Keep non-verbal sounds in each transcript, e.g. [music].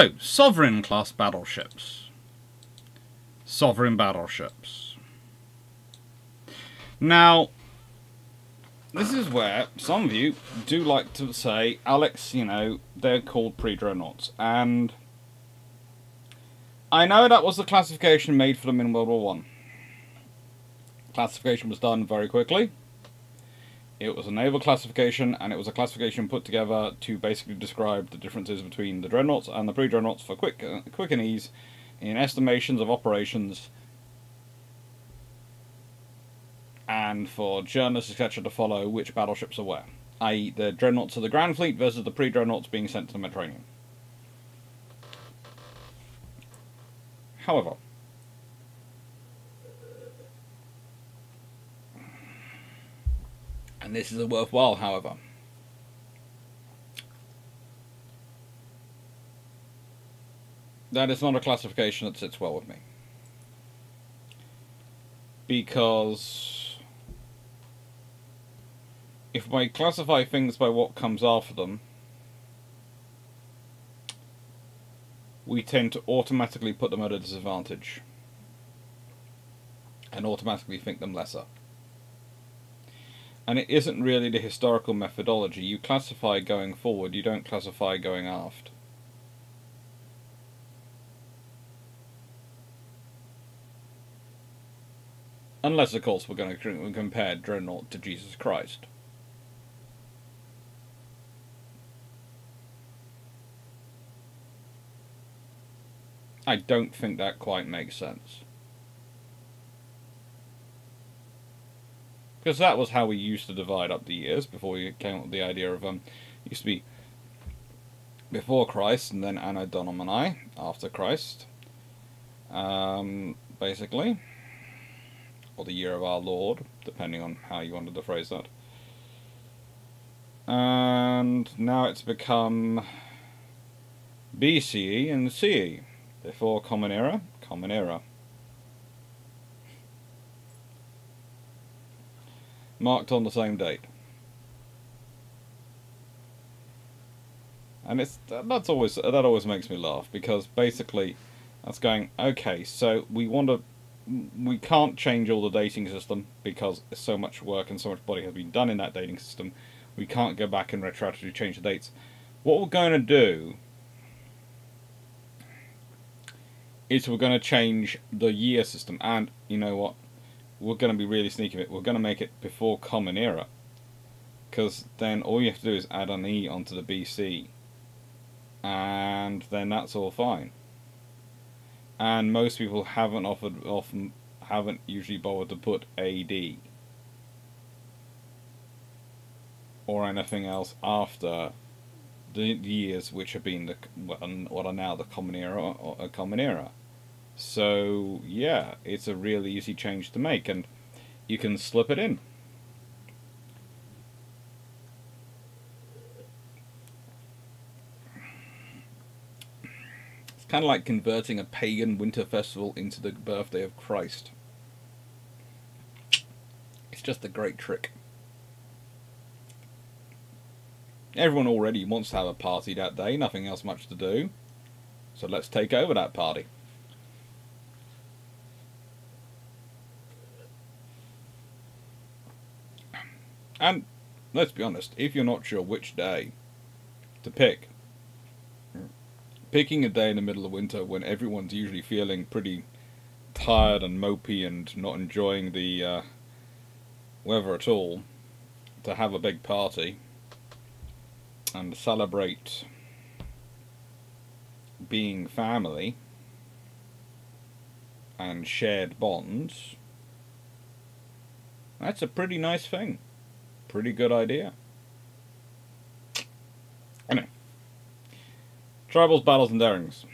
So, Sovereign class battleships. Sovereign battleships. Now, this is where some of you do like to say, Alex, you know, they're called pre-dreadnoughts. And I know that was the classification made for them in World War One. Classification was done very quickly. It was a naval classification, and it was a classification put together to basically describe the differences between the dreadnoughts and the pre-dreadnoughts for quick, uh, quick and ease in estimations of operations and for journalists, etc., to follow which battleships are where, i.e., the dreadnoughts of the Grand Fleet versus the pre dreadnoughts being sent to the Mediterranean. However, and this is a worthwhile, however. That is not a classification that sits well with me. Because if I classify things by what comes after them, we tend to automatically put them at a disadvantage and automatically think them lesser. And it isn't really the historical methodology. You classify going forward, you don't classify going aft. Unless, of course, we're going to compare Dreadnought to Jesus Christ. I don't think that quite makes sense. Because that was how we used to divide up the years before we came up with the idea of, um, used to be before Christ and then Anno Domini after Christ. Um, basically. Or the year of our Lord, depending on how you wanted to phrase that. And now it's become BCE and CE. Before Common Era, Common Era. Marked on the same date. And it's that's always that always makes me laugh because basically that's going okay so we want to we can't change all the dating system because so much work and so much body has been done in that dating system we can't go back and retroactively change the dates what we're going to do is we're going to change the year system. And you know what? We're going to be really sneaky with it. We're going to make it before Common Era. Because then all you have to do is add an E onto the BC. And then that's all fine. And most people haven't offered, often haven't usually bothered to put AD. Or anything else after the years which have been the what are now the common era or a uh, common era. So yeah, it's a really easy change to make and you can slip it in. It's kind of like converting a pagan winter festival into the birthday of Christ. It's just a great trick. Everyone already wants to have a party that day, nothing else much to do. So let's take over that party. And let's be honest, if you're not sure which day to pick, picking a day in the middle of winter when everyone's usually feeling pretty tired and mopey and not enjoying the uh, weather at all, to have a big party and celebrate being family and shared bonds, that's a pretty nice thing pretty good idea. Anyway. Tribals, Battles and Darings.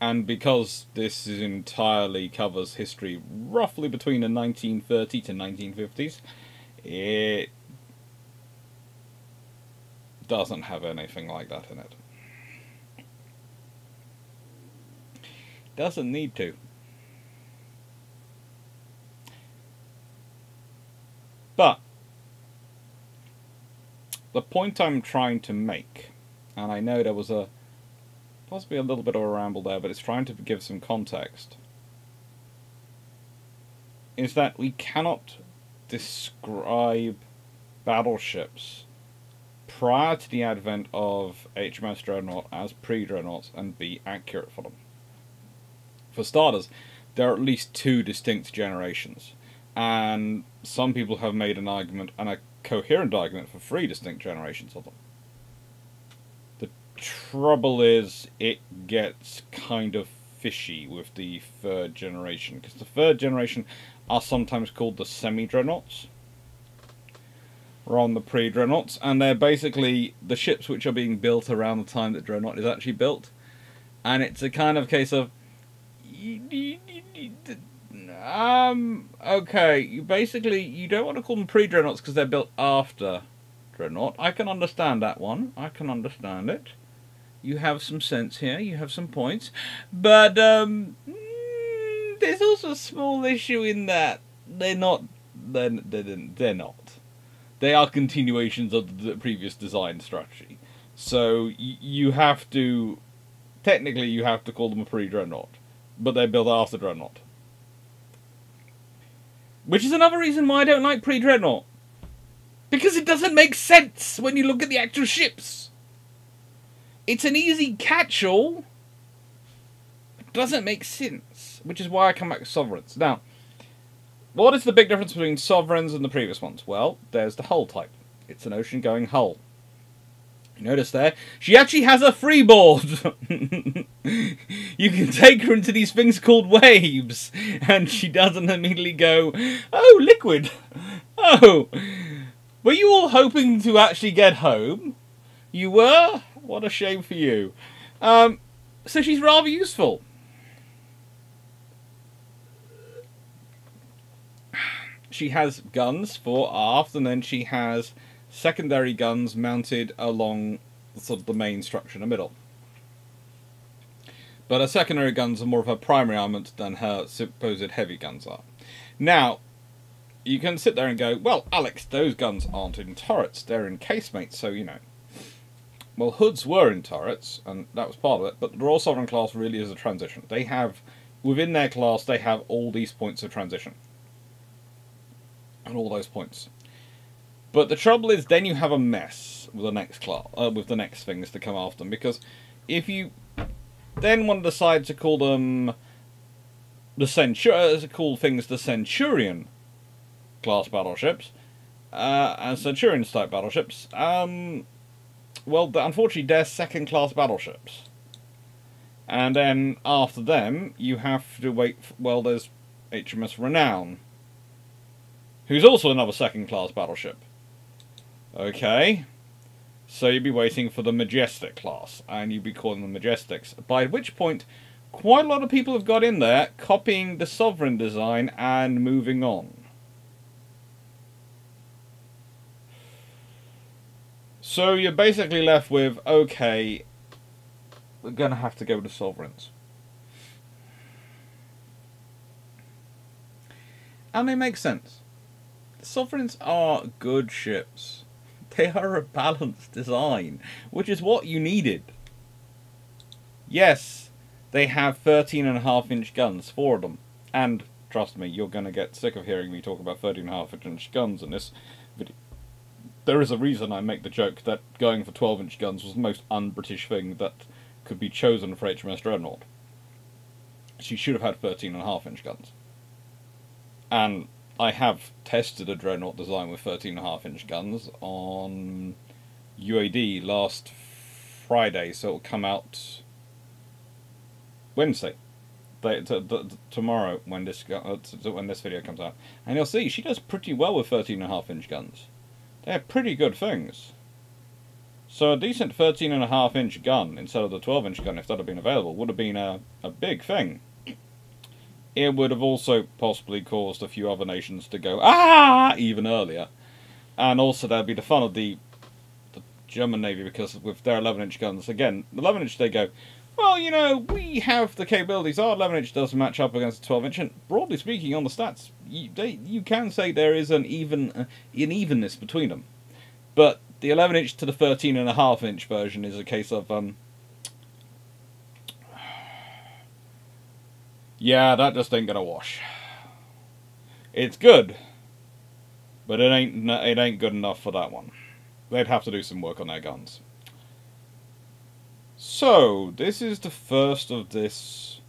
And because this is entirely covers history roughly between the 1930 to 1950s, it doesn't have anything like that in it. Doesn't need to. But the point I'm trying to make, and I know there was a possibly a little bit of a ramble there, but it's trying to give some context. Is that we cannot describe battleships prior to the advent of HMS Dreadnought as pre-Dreadnoughts and be accurate for them. For starters, there are at least two distinct generations, and some people have made an argument and a coherent argument for three distinct generations of them. The trouble is, it gets kind of fishy with the third generation, because the third generation are sometimes called the semi-dreadnoughts, or on the pre-dreadnoughts, and they're basically the ships which are being built around the time that dreadnought is actually built, and it's a kind of case of um, okay, you basically, you don't want to call them pre-dreadnoughts because they're built after dreadnought. I can understand that one. I can understand it. You have some sense here. You have some points. But, um, mm, there's also a small issue in that they're not, they're, they're, they're not. They are continuations of the previous design strategy. So, you have to, technically you have to call them a pre-dreadnought. But they're built after dreadnought. Which is another reason why I don't like pre-Dreadnought. Because it doesn't make sense when you look at the actual ships. It's an easy catch-all. It doesn't make sense. Which is why I come back to Sovereigns. Now, what is the big difference between Sovereigns and the previous ones? Well, there's the hull type. It's an ocean-going hull. You notice there, she actually has a freeboard. [laughs] you can take her into these things called waves, and she doesn't immediately go, "Oh, liquid! Oh, were you all hoping to actually get home? You were. What a shame for you." Um, so she's rather useful. She has guns for aft, and then she has secondary guns mounted along sort of the main structure in the middle. But her secondary guns are more of her primary armament than her supposed heavy guns are. Now, you can sit there and go, well, Alex, those guns aren't in turrets, they're in casemates, so you know. Well, hoods were in turrets, and that was part of it, but the Royal Sovereign class really is a transition. They have, within their class, they have all these points of transition. And all those points. But the trouble is, then you have a mess with the next class, uh, with the next things to come after them. Because if you then want to decide to call them the Centurion, uh, call things the Centurion class battleships, uh, and Centurion type battleships, um, well, unfortunately, they're second class battleships. And then after them, you have to wait. For, well, there's HMS Renown, who's also another second class battleship. Okay. So you'd be waiting for the Majestic class, and you'd be calling them Majestics. By which point, quite a lot of people have got in there, copying the Sovereign design and moving on. So you're basically left with, okay, we're going to have to go to the Sovereigns. And they make sense. The Sovereigns are good ships. They are a balanced design, which is what you needed. Yes, they have 13 and a half inch guns, four of them. And trust me, you're going to get sick of hearing me talk about 13 and a half inch guns in this video. There is a reason I make the joke that going for 12 inch guns was the most un-British thing that could be chosen for HMS Dreadnought. She should have had 13 and a half inch guns. And I have tested a Dreadnought design with 13.5 inch guns on UAD last Friday, so it'll come out Wednesday. tomorrow when this uh, when this video comes out, and you'll see she does pretty well with 13.5 inch guns. They're pretty good things. So a decent 13.5 inch gun instead of the 12 inch gun, if that had been available, would have been a, a big thing it would have also possibly caused a few other nations to go ah! even earlier, and also there'd be the fun of the, the German navy because with their 11 inch guns again, the 11 inch they go, well you know we have the capabilities. Our 11 inch does match up against the 12 inch, and broadly speaking on the stats, you they, you can say there is an even uh, an evenness between them, but the 11 inch to the 13 and a half inch version is a case of um Yeah, that just ain't gonna wash. It's good, but it ain't it ain't good enough for that one. They'd have to do some work on their guns. So, this is the first of this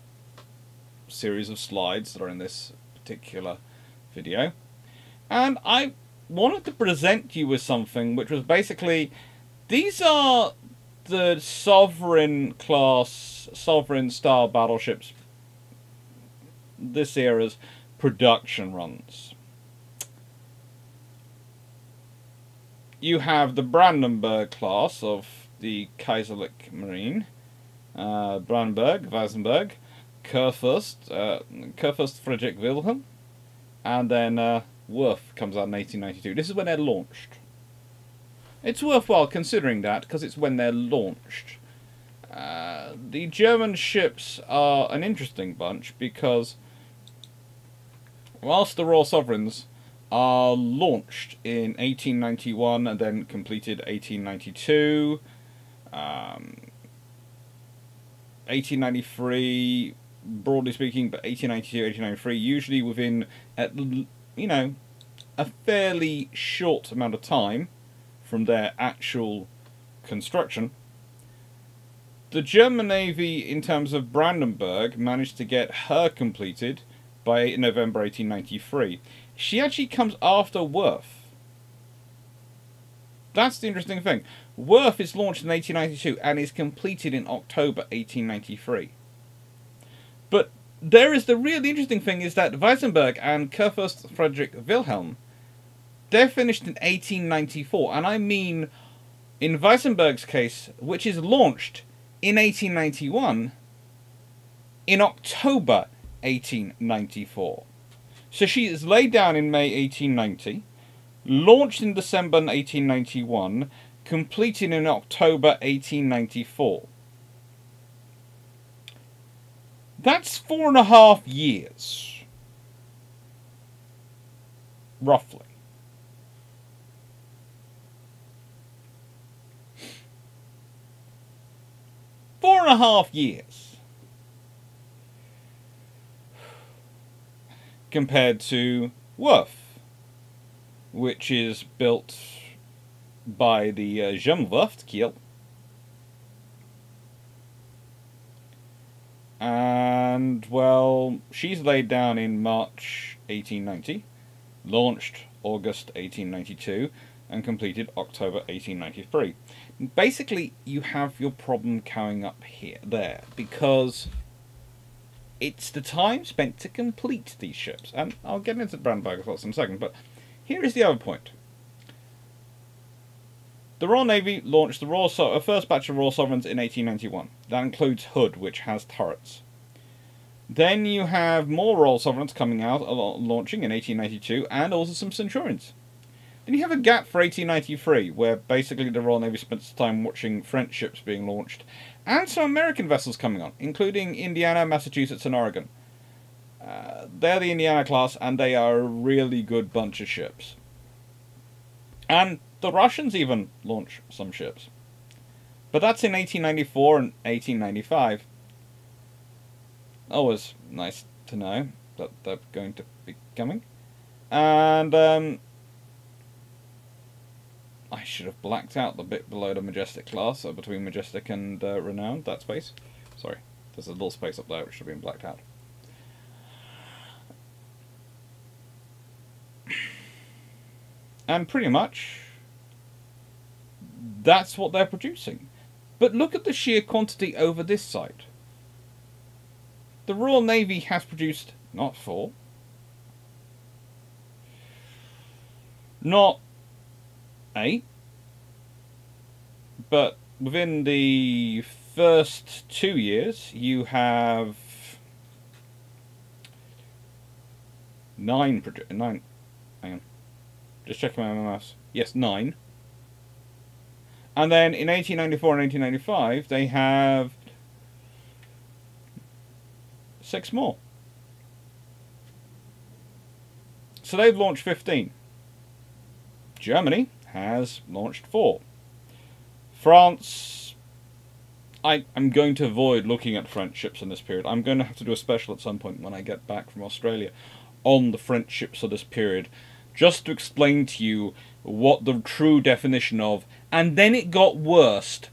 series of slides that are in this particular video. And I wanted to present you with something which was basically these are the sovereign class, sovereign style battleships this era's production runs. You have the Brandenburg class of the Kaiserlich Marine, uh, Brandenburg, Weissenburg, Kurfürst, uh, Kurfürst Friedrich Wilhelm, and then uh, comes out in 1892. This is when they're launched. It's worthwhile considering that because it's when they're launched. Uh, the German ships are an interesting bunch because whilst the Royal Sovereigns are launched in 1891 and then completed 1892, um, 1893, broadly speaking, but 1892, 1893, usually within, at, you know, a fairly short amount of time from their actual construction. The German Navy, in terms of Brandenburg, managed to get her completed by November 1893. She actually comes after Wörth. That's the interesting thing. Wörth is launched in 1892 and is completed in October 1893. But there is the really interesting thing is that Weissenburg and Kurfürst Friedrich Wilhelm, they're finished in 1894, and I mean, in Weissenburg's case, which is launched in 1891, in October 1894. So she is laid down in May 1890, launched in December 1891, completed in October 1894. That's four and a half years. Roughly. Four and a half years. Compared to Wörth, which is built by the uh, Germaniawerft Kiel. And, well, she's laid down in March 1890, launched August 1892, and completed October 1893. Basically, you have your problem coming up here, there, because it's the time spent to complete these ships. And I'll get into Brandenburg well in a second, but here is the other point. The Royal Navy launched the Royal so first batch of Royal Sovereigns in 1891. That includes Hood, which has turrets. Then you have more Royal Sovereigns coming out, launching in 1892, and also some Centurions. Then you have a gap for 1893, where basically the Royal Navy spent time watching French ships being launched, and some American vessels coming on, including Indiana, Massachusetts, and Oregon. Uh, they're the Indiana class, and they are a really good bunch of ships. And the Russians even launch some ships. But that's in 1894 and 1895. Always nice to know that they're going to be coming. And um, I should have blacked out the bit below the Majestic class, uh, between Majestic and uh, Renowned, that space. Sorry, there's a little space up there which should have been blacked out. And pretty much, that's what they're producing. But look at the sheer quantity over this side. The Royal Navy has produced not four, not eight, but within the first two years you have nine, nine, hang on, just checking my mouse, yes, nine. And then in 1894 and 1895, they have six more. So they've launched 15. Germany has launched four. France I, I'm going to avoid looking at French ships in this period. I'm going to have to do a special at some point when I get back from Australia on the French ships of this period, just to explain to you what the true definition of, and then it got worst,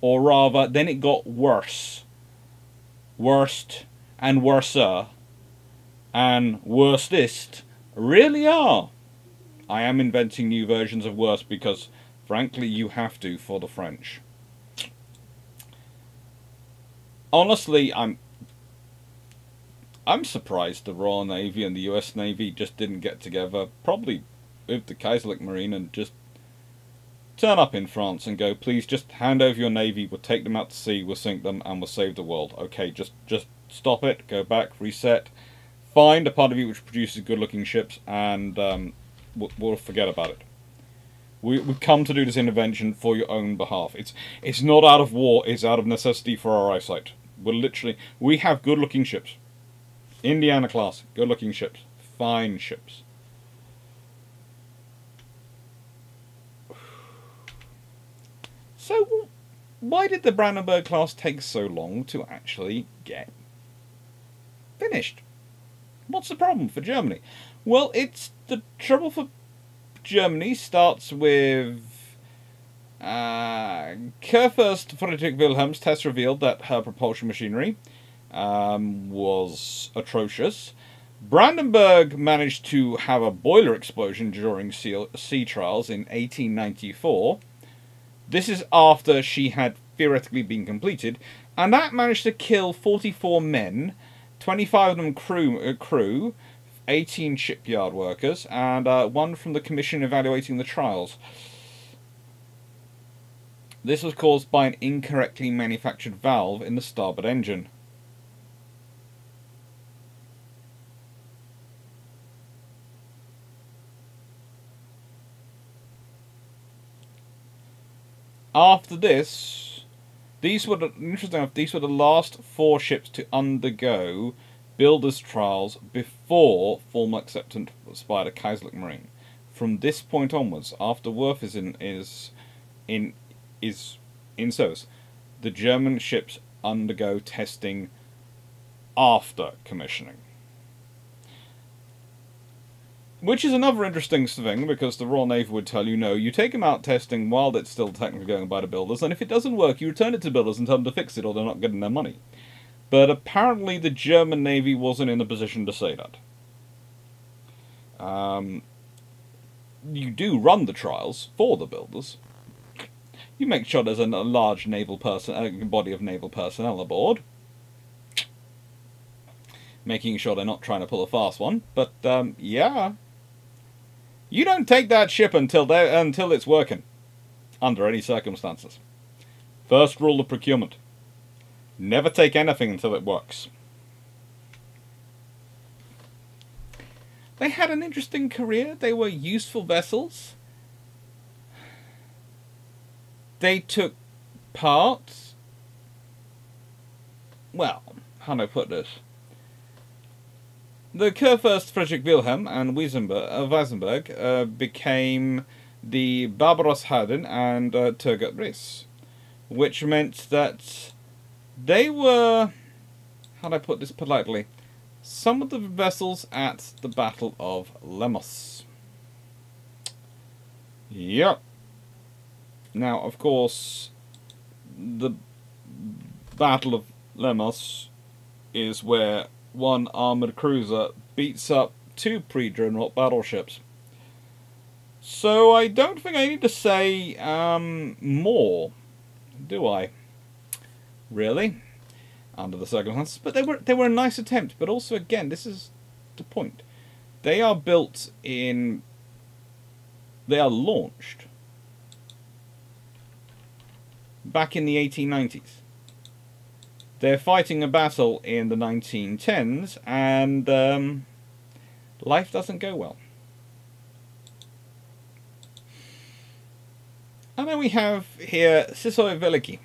or rather, then it got worse. Worst and worser and worstest really are. I am inventing new versions of worse because, frankly, you have to for the French. Honestly, I'm I'm surprised the Royal Navy and the US Navy just didn't get together, probably with the Kaiserlich Marine, and just turn up in France and go, please just hand over your navy, we'll take them out to sea, we'll sink them, and we'll save the world. Okay, just just stop it, go back, reset, find a part of you which produces good-looking ships, and um, we'll, forget about it. We, we come to do this intervention for your own behalf. It's it's not out of war, it's out of necessity for our eyesight. We're literally, we have good-looking ships. Indiana class, good-looking ships, fine ships. So, why did the Brandenburg class take so long to actually get finished? What's the problem for Germany? Well, it's the trouble for Germany starts with uh, Kurfürst Friedrich Wilhelm's test revealed that her propulsion machinery um, was atrocious. Brandenburg managed to have a boiler explosion during sea, trials in 1894 this is after she had theoretically been completed, and that managed to kill 44 men, 25 of them crew, uh, crew 18 shipyard workers, and uh, one from the commission evaluating the trials. This was caused by an incorrectly manufactured valve in the starboard engine. after this, these were the, interesting enough. These were the last four ships to undergo builders trials before formal acceptance by the Kaiserlich Marine. From this point onwards, after Wörth is in is in is in service, the German ships undergo testing after commissioning. Which is another interesting thing, because the Royal Navy would tell you, no, you take them out testing while it's still technically going by the builders, and if it doesn't work, you return it to builders and tell them to fix it, or they're not getting their money. But apparently the German Navy wasn't in a position to say that. Um, you do run the trials for the builders. You make sure there's a, large naval person, a body of naval personnel aboard, making sure they're not trying to pull a fast one. But um, yeah, you don't take that ship until until it's working, under any circumstances. First rule of procurement. Never take anything until it works. They had an interesting career. They were useful vessels. They took part. Well, how do I put this? The Kurfürst Friedrich Wilhelm and Wiesenberg, uh, Weissenburg uh, became the Barbaros Hayreddin and uh, Turgut Reis, which meant that they were, how do I put this politely, some of the vessels at the Battle of Lemnos. Yep. Now, of course, the Battle of Lemnos is where one armored cruiser beats up two pre-dreadnought battleships. So I don't think I need to say um, more, do I? Really? Under the circumstances, but they were they were a nice attempt. But also, again, this is the point. They are built in. They are launched back in the 1890s. They're fighting a battle in the 1910s, and um, life doesn't go well. And then we have here Sissoi Veliky.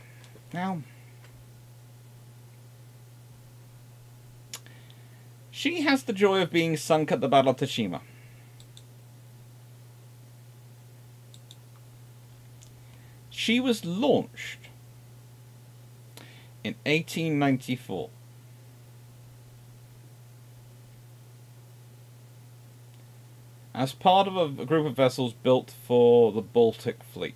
Now, she has the joy of being sunk at the Battle of Tsushima. She was launched in 1894. As part of a group of vessels built for the Baltic Fleet.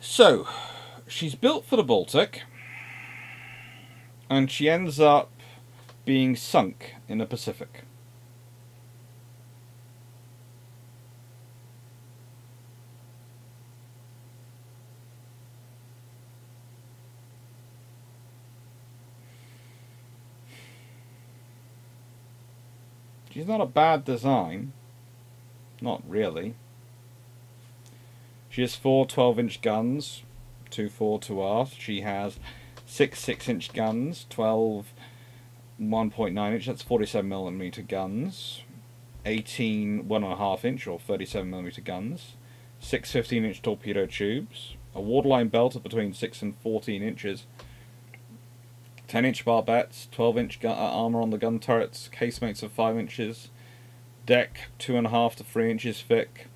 So, she's built for the Baltic, and she ends up being sunk in the Pacific. She's not a bad design. Not really. She has four 12 inch guns, two fore to aft. She has six 6 inch guns, 12 1.9 inch, that's 47 millimeter guns, 18 1.5 inch or 37 millimeter guns, six 15 inch torpedo tubes, a waterline belt of between 6 and 14 inches, 10 inch barbettes, 12 inch gun, uh, armour on the gun turrets, casemates of 5 inches, deck 2.5 to 3 inches thick,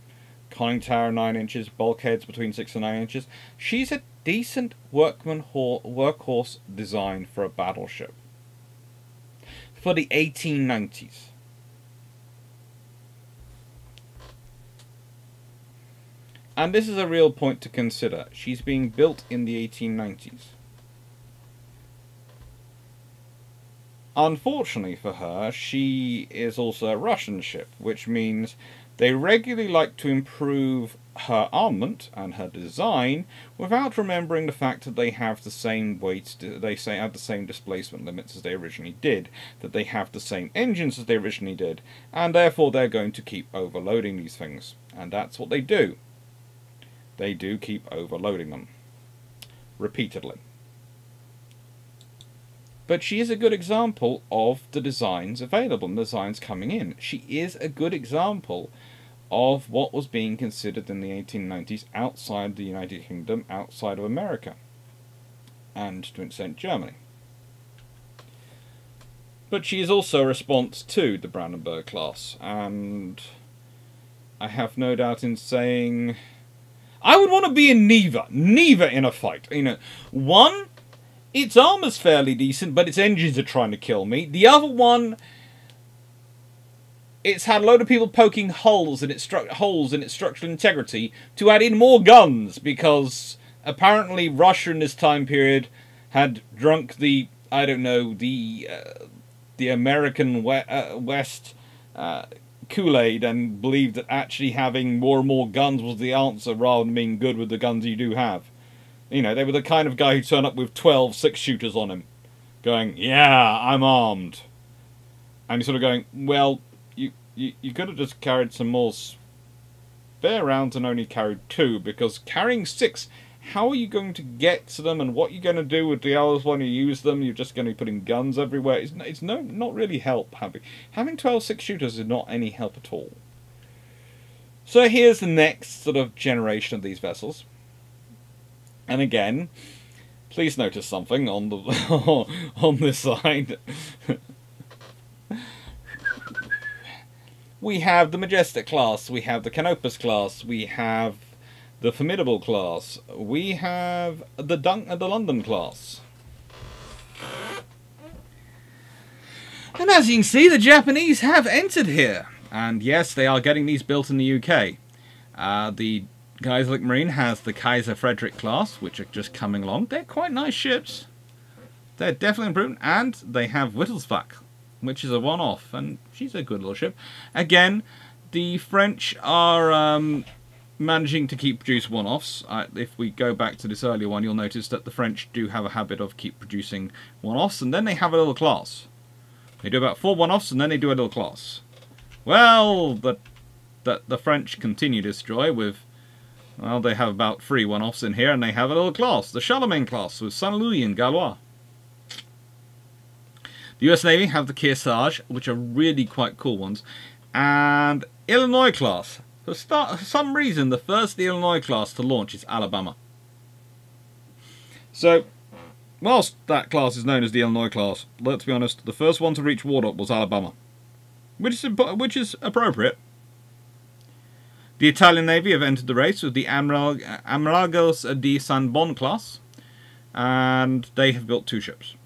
conning tower 9 inches, bulkheads between 6 and 9 inches. She's a decent workman workhorse design for a battleship for the 1890s. And this is a real point to consider. She's being built in the 1890s. Unfortunately for her, she is also a Russian ship, which means they regularly like to improve her armament and her design without remembering the fact that they have the same weight, they say have the same displacement limits as they originally did, that they have the same engines as they originally did, and therefore they're going to keep overloading these things. And that's what they do. They do keep overloading them. Repeatedly. But she is a good example of the designs available and the designs coming in. She is a good example of what was being considered in the 1890s outside the United Kingdom, outside of America, and to an extent Germany. But she is also a response to the Brandenburg class, and I have no doubt in saying I would want to be in neither, neither in a fight. You know, one, its armor's fairly decent, but its engines are trying to kill me. The other one it's had a load of people poking holes in its holes in its structural integrity to add in more guns because apparently Russia in this time period had drunk the I don't know the uh, the American we uh, West uh, Kool Aid and believed that actually having more and more guns was the answer rather than being good with the guns you do have. You know, they were the kind of guy who turned up with 12 six shooters on him, going, "Yeah, I'm armed," and he's sort of going, "Well." You, you could have just carried some more spare rounds and only carried two, because carrying six, how are you going to get to them and what are you going to do with the others when you use them? You're just going to be putting guns everywhere. It's, it's no, not really help having. Having 12 six shooters is not any help at all. So here's the next sort of generation of these vessels. And again, please notice something on the [laughs] on this side. [laughs] we have the Majestic class, we have the Canopus class, we have the Formidable class, we have the Dunk the London class. And as you can see, the Japanese have entered here. And yes, they are getting these built in the UK. Uh, the Kaiserlich Marine has the Kaiser Frederick class, which are just coming along. They're quite nice ships. They're definitely improved. And they have Wittelsbach, which is a one-off, and she's a good little ship. Again, the French are um, managing to keep produce one-offs. Uh, if we go back to this earlier one, you'll notice that the French do have a habit of keep producing one-offs, and then they have a little class. They do about four one-offs, and then they do a little class. Well, the, the, the French continue to destroy with... Well, they have about three one-offs in here, and they have a little class. The Charlemagne class with Saint-Louis and Gaulois. The US Navy have the Kearsarge, which are really quite cool ones, and Illinois class. For, start, for some reason, the first Illinois class to launch is Alabama. So, whilst that class is known as the Illinois class, let's be honest, the first one to reach water was Alabama, which is which is appropriate. The Italian Navy have entered the race with the Ammiraglio di Saint Bon class, and they have built two ships.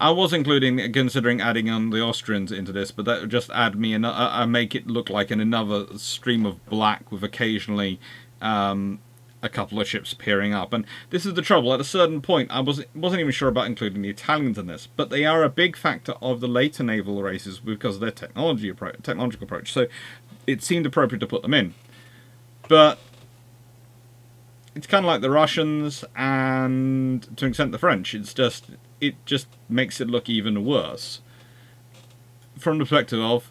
I was including, considering adding on the Austrians into this, but that would just add me and uh, make it look like an, another stream of black with occasionally um, a couple of ships peering up. And this is the trouble. At a certain point, I wasn't, wasn't even sure about including the Italians in this, but they are a big factor of the later naval races because of their technology technological approach. So it seemed appropriate to put them in. But it's kind of like the Russians and to an extent the French. It's just it just makes it look even worse. From the perspective of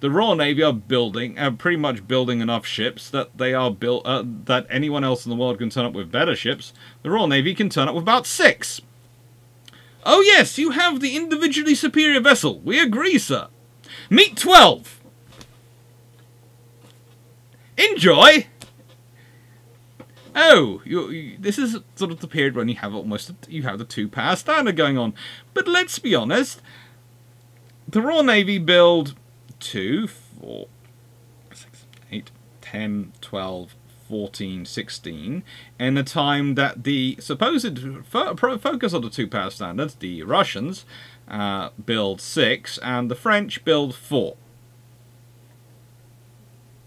the Royal Navy are building, are pretty much building enough ships that they are built uh, that anyone else in the world can turn up with better ships. The Royal Navy can turn up with about six. Oh yes, you have the individually superior vessel. We agree, sir. Meet twelve. Enjoy. Oh, you, this is sort of the period when you have almost you have the two power standard going on. But let's be honest, the Royal Navy build 2, 4, 6, 8, 10, 12, 14, 16, in a time that the supposed fo focus on the two power standards, the Russians, uh, build 6, and the French build 4.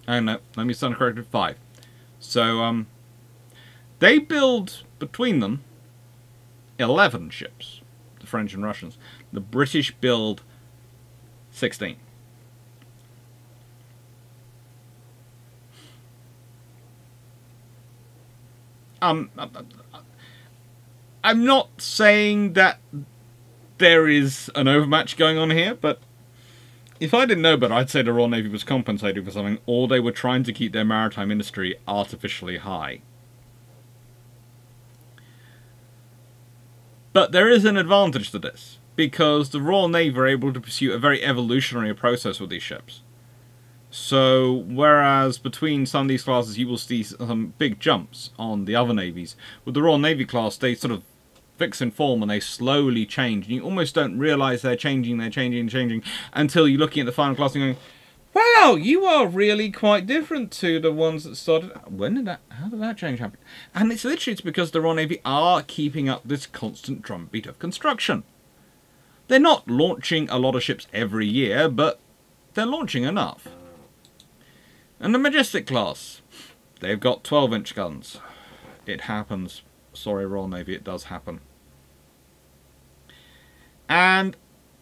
Oh no, let me sound corrected, 5. So, um, they build, between them, 11 ships, the French and Russians. The British build 16. Um, uh, uh, uh, I'm not saying that there is an overmatch going on here, but if I didn't know better, I'd say the Royal Navy was compensating for something, or they were trying to keep their maritime industry artificially high. But there is an advantage to this, because the Royal Navy are able to pursue a very evolutionary process with these ships. So, whereas between some of these classes you will see some big jumps on the other navies, with the Royal Navy class they sort of fix in form and they slowly change. And you almost don't realise they're changing, they're changing, changing, until you're looking at the final class and going, Wow, you are really quite different to the ones that started. When did that? How did that change happen? And it's literally it's because the Royal Navy are keeping up this constant drumbeat of construction. They're not launching a lot of ships every year, but they're launching enough. And the Majestic class, they've got 12 inch guns. It happens. Sorry, Royal Navy, it does happen. And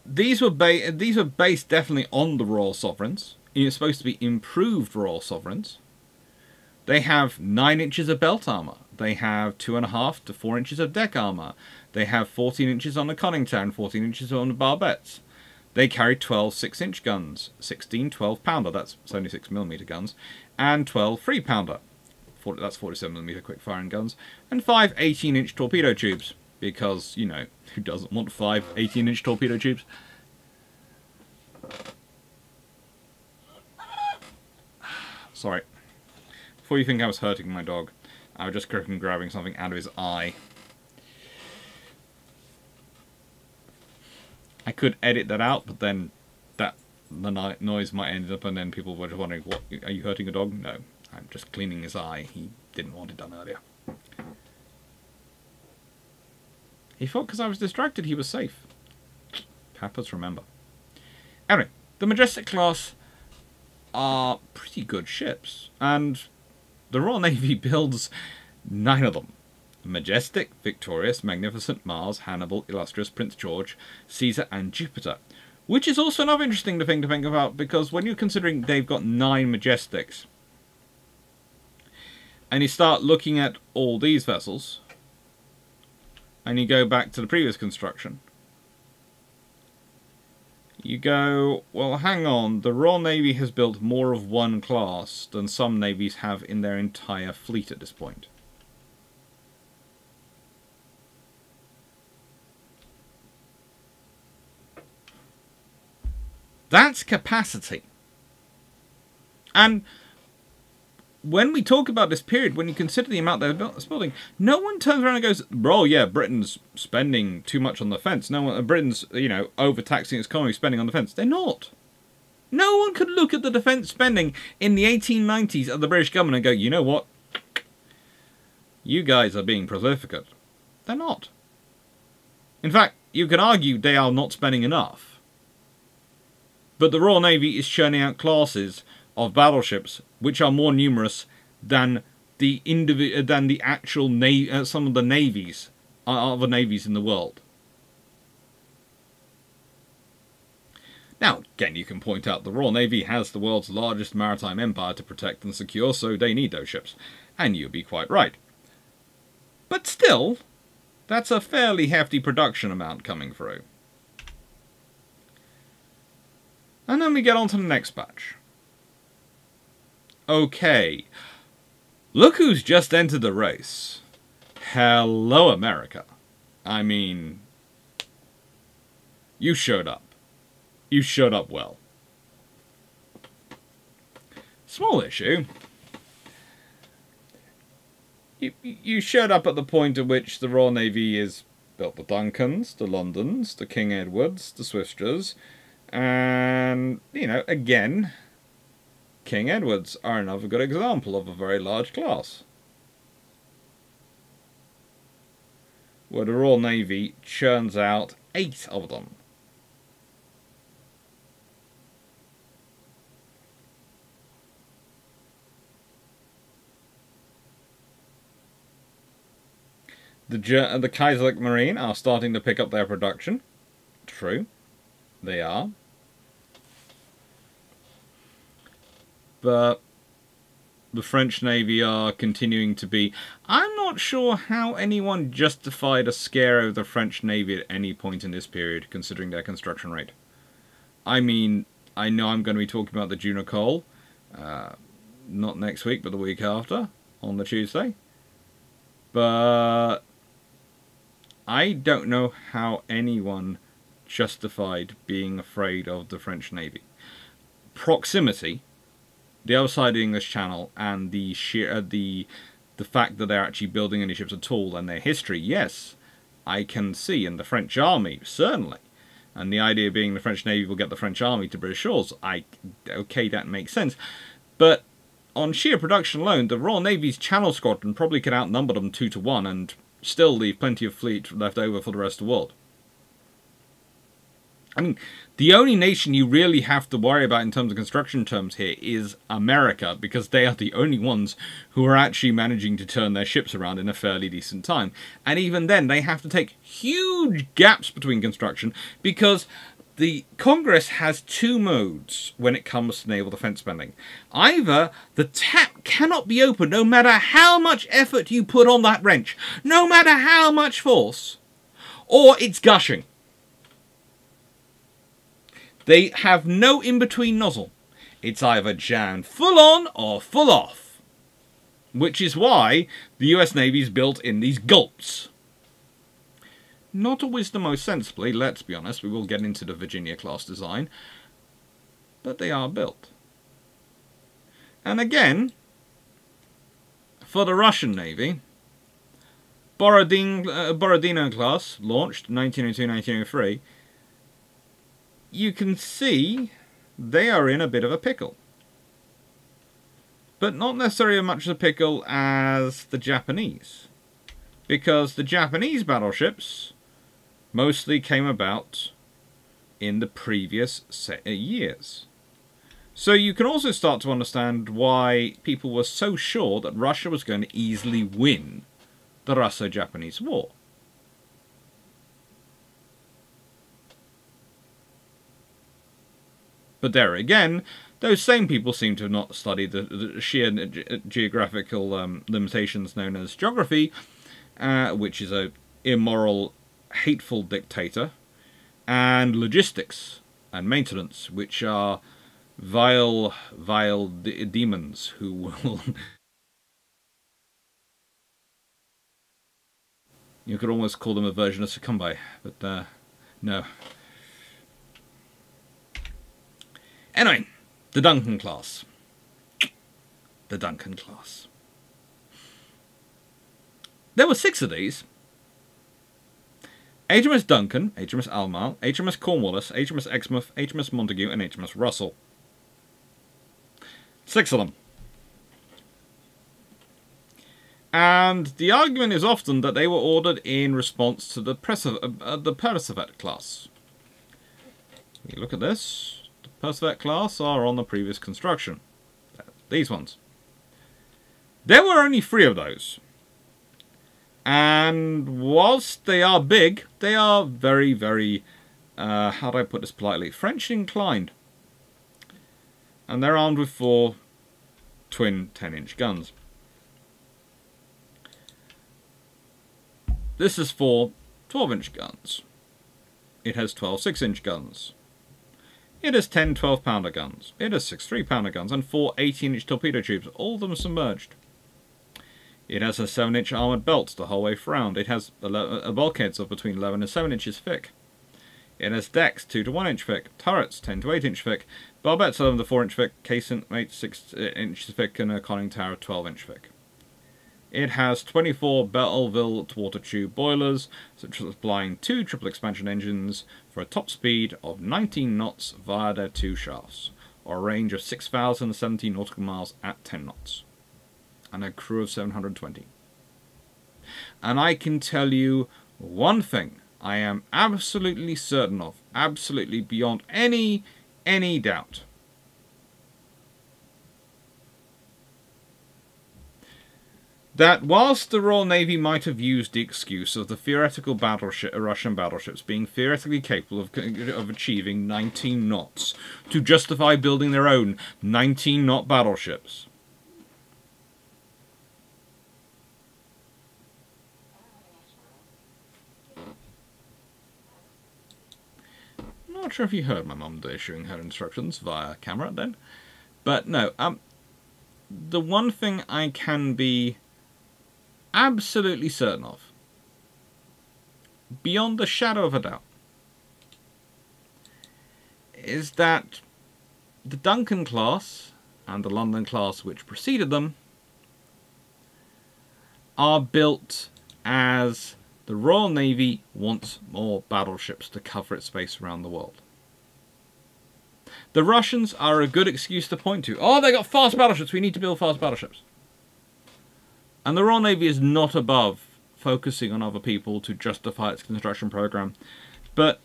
these were these were based definitely on the Royal Sovereigns. It's supposed to be improved Royal Sovereigns. They have 9 inches of belt armour. They have 2.5 to 4 inches of deck armour. They have 14 inches on the conning tower 14 inches on the barbettes. They carry 12 6-inch guns, 16 12-pounder, that's 76mm guns, and 12 3-pounder, that's 47mm quick-firing guns, and 5 18-inch torpedo tubes, because, you know, who doesn't want 5 18-inch torpedo tubes? Sorry. Before you think I was hurting my dog, I was just grabbing something out of his eye. I could edit that out, but then that the noise might end up, and then people were just wondering, "What are you hurting a dog?" No, I'm just cleaning his eye. He didn't want it done earlier. He thought because I was distracted, he was safe. Papas remember. Anyway, the Majestic class are pretty good ships, and the Royal [laughs] Navy builds nine of them. Majestic, Victorious, Magnificent, Mars, Hannibal, Illustrious, Prince George, Caesar, and Jupiter. Which is also another interesting thing to think about, because when you're considering they've got nine Majestics, and you start looking at all these vessels, and you go back to the previous construction, you go, well, hang on, the Royal Navy has built more of one class than some navies have in their entire fleet at this point. That's capacity. And when we talk about this period, when you consider the amount they're building, no one turns around and goes, "Bro, yeah, Britain's spending too much on the fence." No one, Britain's you know overtaxing its economy, spending on the fence. They're not. No one could look at the defence spending in the 1890s of the British government and go, you know what? You guys are being prolificate. They're not. In fact, you can argue they are not spending enough. But the Royal Navy is churning out classes of battleships which are more numerous than the indivi- than the actual na- uh, some of the navies uh, other navies in the world. Now, again, you can point out the Royal Navy has the world's largest maritime empire to protect and secure, so they need those ships. And you'd be quite right. But still, that's a fairly hefty production amount coming through. And then we get on to the next batch. Okay. Look who's just entered the race. Hello, America. I mean, you showed up. You showed up well. Small issue. You, you showed up at the point at which the Royal Navy is built the Duncans, the Londons, the King Edwards, the Swiftsures, and, you know, again, King Edwards are another good example of a very large class. Where the Royal Navy churns out eight of them. The, the Kaiserlich Marine are starting to pick up their production. True. They are. But the French Navy are continuing to be... I'm not sure how anyone justified a scare of the French Navy at any point in this period, considering their construction rate. I mean, I know I'm going to be talking about the Jeune École, uh, not next week, but the week after, on the Tuesday. But I don't know how anyone justified being afraid of the French Navy. Proximity, the other side of the English Channel, and the sheer uh, the the fact that they're actually building any ships at all, and their history, yes, I can see, and the French army certainly, and the idea being the French Navy will get the French army to British shores. I okay, that makes sense, but on sheer production alone, the Royal Navy's Channel Squadron probably could outnumber them two to one, and still leave plenty of fleet left over for the rest of the world. I mean, the only nation you really have to worry about in terms of construction terms here is America, because they are the only ones who are actually managing to turn their ships around in a fairly decent time. And even then, they have to take huge gaps between construction, because the Congress has two modes when it comes to naval defense spending. Either the tap cannot be opened no matter how much effort you put on that wrench, no matter how much force, or it's gushing. They have no in-between nozzle. It's either jammed full on or full off. Which is why the US Navy is built in these gulps. Not always the most sensibly, let's be honest, we will get into the Virginia class design, but they are built. And again, for the Russian Navy, Borodin, uh, Borodino class, launched 1902-1903, you can see they are in a bit of a pickle. But not necessarily as much of a pickle as the Japanese. Because the Japanese battleships mostly came about in the previous years. So you can also start to understand why people were so sure that Russia was going to easily win the Russo-Japanese War. But there again, those same people seem to have not studied the, the sheer ge geographical um, limitations known as geography, uh, which is a immoral hateful dictator, and logistics and maintenance, which are vile, vile de demons who [laughs] will. you could almost call them a version of Succumbi, but uh, no. Anyway, the Duncan class. The Duncan class. There were six of these, HMS Duncan, HMS Albemarle, HMS Cornwallis, HMS Exmouth, HMS Montagu, and HMS Russell. Six of them. And the argument is often that they were ordered in response to the, uh, the Peresvet class. You look at this. The Peresvet class are on the previous construction. These ones. There were only three of those. And whilst they are big, they are very, very, uh, how do I put this politely, French inclined. And they're armed with four twin 10-inch guns. This is for 12-inch guns. It has 12 6-inch guns. It has 10 12-pounder guns. It has 6 3-pounder guns and 4 18-inch torpedo tubes, all of them submerged. It has a 7-inch armoured belt the whole way round. It has bulkheads of between 11 and 7 inches thick. It has decks 2 to 1 inch thick, turrets 10 to 8 inch thick, barbettes 11 to 4 inch thick, 8 6 uh, inches thick, and a conning tower 12 inch thick. It has 24 Belleville water tube boilers, supplying two triple expansion engines for a top speed of 19 knots via their two shafts, or a range of 6,070 nautical miles at 10 knots, and a crew of 720. And I can tell you one thing I am absolutely certain of, absolutely beyond any, any doubt. That whilst the Royal Navy might have used the excuse of the theoretical battleship, Russian battleships being theoretically capable of, of achieving 19 knots to justify building their own 19 knot battleships, not sure if you heard my mum issuing her instructions via camera then. But no, um, the one thing I can be absolutely certain of, beyond the shadow of a doubt, is that the Duncan class and the London class which preceded them are built as the Royal Navy wants more battleships to cover its space around the world. The Russians are a good excuse to point to. Oh, they got fast battleships. We need to build fast battleships. And the Royal Navy is not above focusing on other people to justify its construction program. But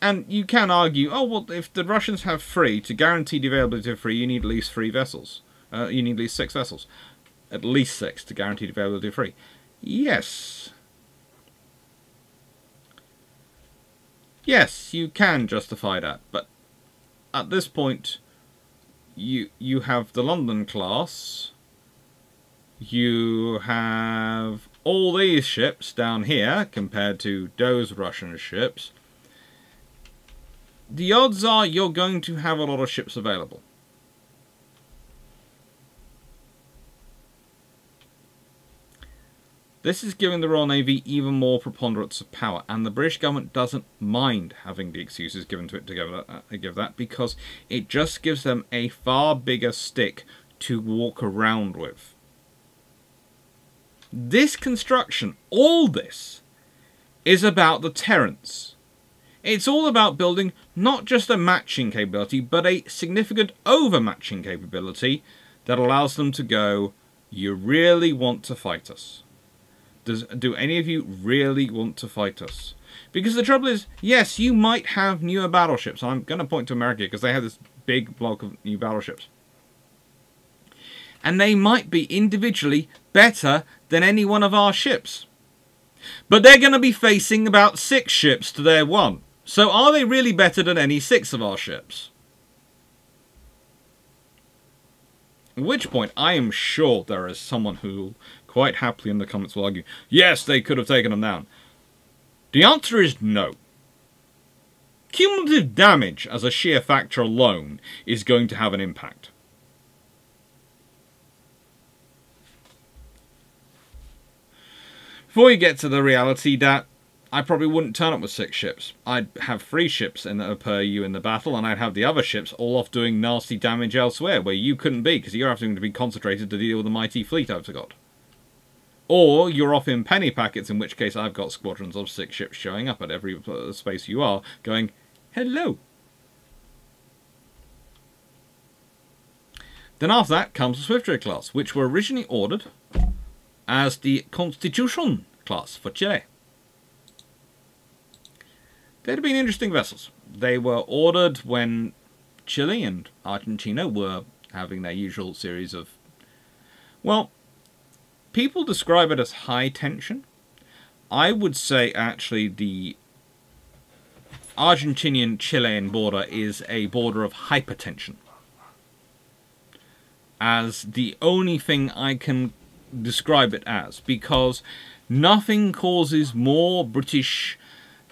and you can argue, oh well, if the Russians have three to guarantee the availability of three, you need at least three vessels. Uh, you need at least six vessels, at least six to guarantee the availability of three. Yes. Yes, you can justify that, but at this point, you you have the London class. You have all these ships down here compared to those Russian ships. The odds are you're going to have a lot of ships available. This is giving the Royal Navy even more preponderance of power, and the British government doesn't mind having the excuses given to it to give that, uh, because it just gives them a far bigger stick to walk around with. This construction, all this, is about the deterrence. It's all about building not just a matching capability, but a significant overmatching capability that allows them to go, you really want to fight us. Does do any of you really want to fight us? Because the trouble is, yes, you might have newer battleships. I'm going to point to America because they have this big block of new battleships. And they might be individually better than any one of our ships. But they're going to be facing about six ships to their one. So are they really better than any six of our ships? At which point, I am sure there is someone who quite happily in the comments will argue, yes, they could have taken them down. The answer is no. Cumulative damage as a sheer factor alone is going to have an impact. Before you get to the reality that I probably wouldn't turn up with six ships. I'd have three ships in the, per you in the battle, and I'd have the other ships all off doing nasty damage elsewhere, where you couldn't be, because you're having to be concentrated to deal with the mighty fleet I've got. Or you're off in penny packets, in which case I've got squadrons of six ships showing up at every space you are, going, hello. Then after that comes the Swiftsure class, which were originally ordered as the Constitution class for Chile. They'd been interesting vessels. They were ordered when Chile and Argentina were having their usual series of. Well, people describe it as high tension. I would say actually the Argentinian Chilean border is a border of hypertension. As the only thing I can describe it as, because nothing causes more British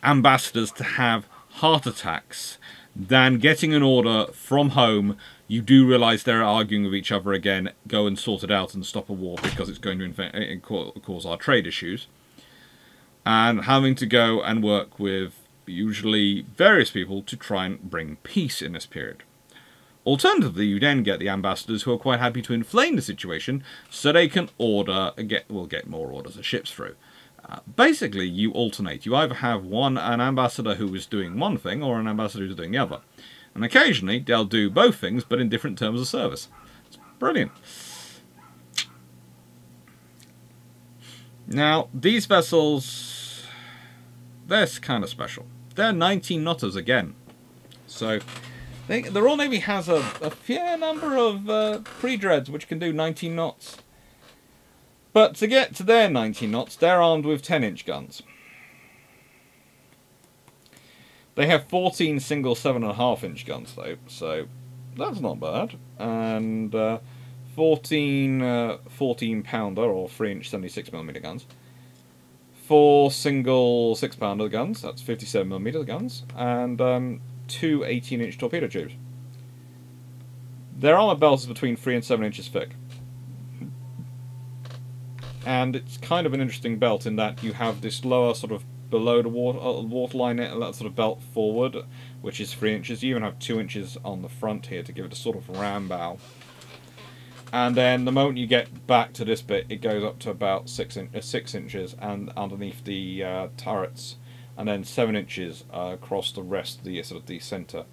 ambassadors to have heart attacks than getting an order from home. You do realise they're arguing with each other again. Go and sort it out and stop a war because it's going to cause our trade issues. And having to go and work with usually various people to try and bring peace in this period. Alternatively, you then get the ambassadors who are quite happy to inflame the situation so they can order get will get more orders of ships through. Basically, you alternate. You either have one an ambassador who is doing one thing or an ambassador who's doing the other. And occasionally, they'll do both things, but in different terms of service. It's brilliant. Now, these vessels, they're kind of special. They're 19 knotters again. So, they, the Royal Navy has a, a fair number of uh, pre-dreads which can do 19 knots. But to get to their 90 knots, they're armed with 10 inch guns. They have 14 single 7.5 inch guns though, so that's not bad. And uh, 14 uh, 14 pounder or 3 inch 76mm guns. Four single 6 pounder guns, that's 57mm guns. And um, two 18 inch torpedo tubes. Their armor belt is between 3 and 7 inches thick and it's kind of an interesting belt in that you have this lower sort of below the water, uh, waterline that sort of belt forward, which is three inches. You even have two inches on the front here to give it a sort of ram bow. And then the moment you get back to this bit, it goes up to about six, in, uh, six inches and underneath the uh, turrets, and then seven inches uh, across the rest of the sort of the center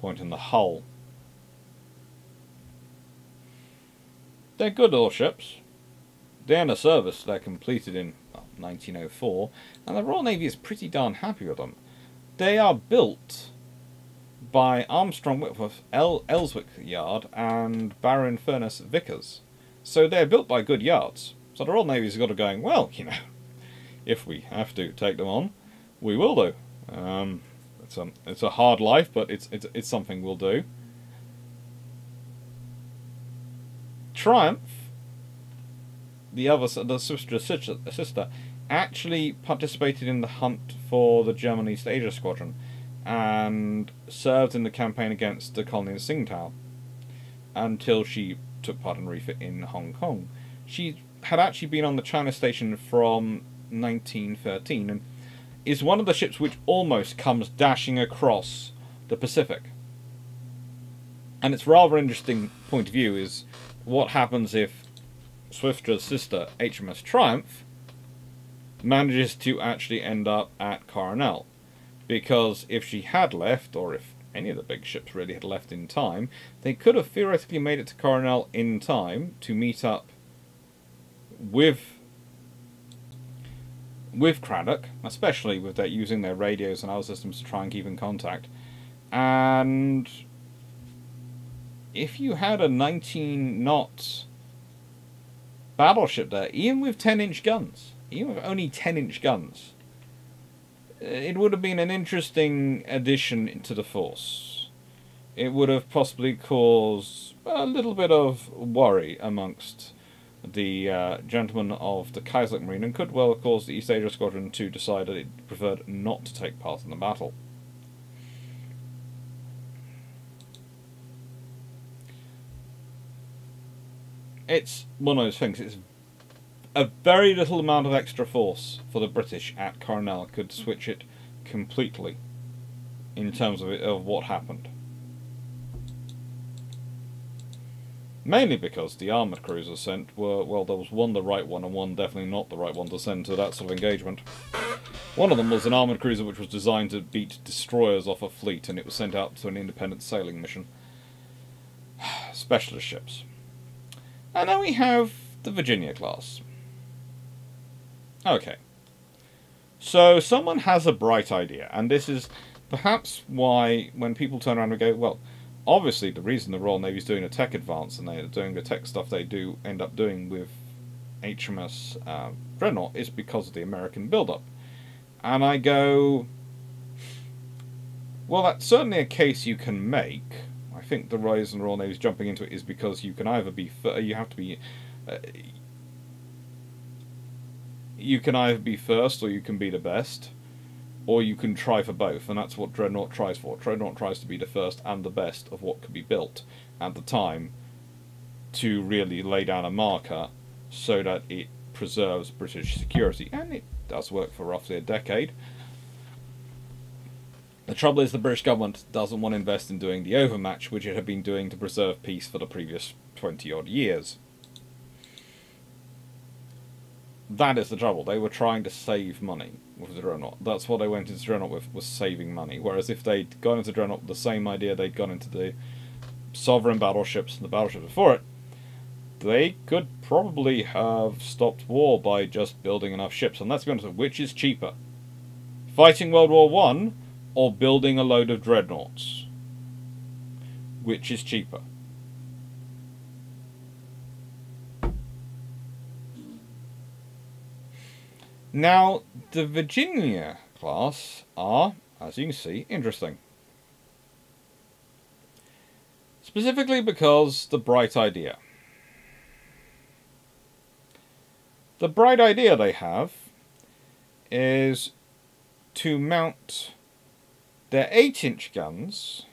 point in the hull. They're good little ships. They're in a service they're completed in well, 1904, and the Royal Navy is pretty darn happy with them. They are built by Armstrong Whitworth El Elswick Yard and Barrow Furness Vickers. So they're built by good yards. So the Royal Navy's got to going, well, you know, [laughs] if we have to take them on, we will do. Um, it's a, it's a hard life, but it's, it's, it's something we'll do. Triumph the other, the sister, sister, actually participated in the hunt for the German East Asia Squadron and served in the campaign against the colony of Tsingtao until she took part in refit in Hong Kong. She had actually been on the China station from 1913 and is one of the ships which almost comes dashing across the Pacific. And its rather interesting point of view is what happens if Swiftsure's sister, HMS Triumph, manages to actually end up at Coronel. Because if she had left, or if any of the big ships really had left in time, they could have theoretically made it to Coronel in time to meet up with with Cradock, especially with their using their radios and other systems to try and keep in contact. And if you had a 19 knot battleship there, even with 10 inch guns, even with only 10 inch guns, it would have been an interesting addition to the force. It would have possibly caused a little bit of worry amongst the uh, gentlemen of the Kaiserlich Marine and could well cause the East Asia Squadron to decide that it preferred not to take part in the battle. It's one of those things. It's a very little amount of extra force for the British at Coronel could switch it completely in terms of, it, of what happened. Mainly because the armoured cruisers sent were, well, there was one the right one and one definitely not the right one to send to that sort of engagement. One of them was an armoured cruiser which was designed to beat destroyers off a fleet and it was sent out to an independent sailing mission. [sighs] specialist ships. And then we have the Virginia class. Okay. So someone has a bright idea, and this is perhaps why when people turn around and go, well, obviously the reason the Royal Navy's doing a tech advance and they're doing the tech stuff they do end up doing with HMS uh, Dreadnought is because of the American build-up. And I go, well, that's certainly a case you can make. Think the reason the Royal Navy's jumping into it is because you can either be, you have to be, uh, you can either be first or you can be the best, or you can try for both, and that's what Dreadnought tries for. Dreadnought tries to be the first and the best of what could be built at the time to really lay down a marker so that it preserves British security, and it does work for roughly a decade. The trouble is the British government doesn't want to invest in doing the overmatch, which it had been doing to preserve peace for the previous 20 odd years. That is the trouble. They were trying to save money with Dreadnought. That's what they went into Dreadnought with, was saving money. Whereas if they'd gone into Dreadnought with the same idea they'd gone into the Sovereign battleships and the battleships before it, they could probably have stopped war by just building enough ships. And let's be honest, which is cheaper? Fighting World War One or building a load of dreadnoughts? Which is cheaper? Now, the Virginia class are, as you can see, interesting. Specifically because the bright idea. The bright idea they have is to mount their 8 inch guns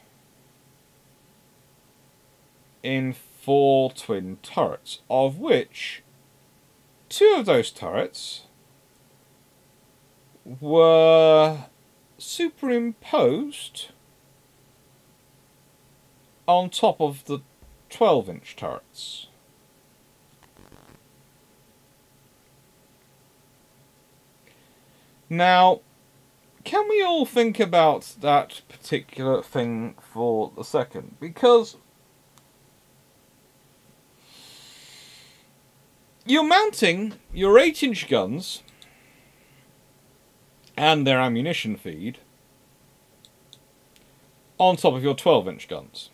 in four twin turrets, of which two of those turrets were superimposed on top of the 12 inch turrets. Now, can we all think about that particular thing for a second? Because you're mounting your 8 inch guns and their ammunition feed on top of your 12 inch guns.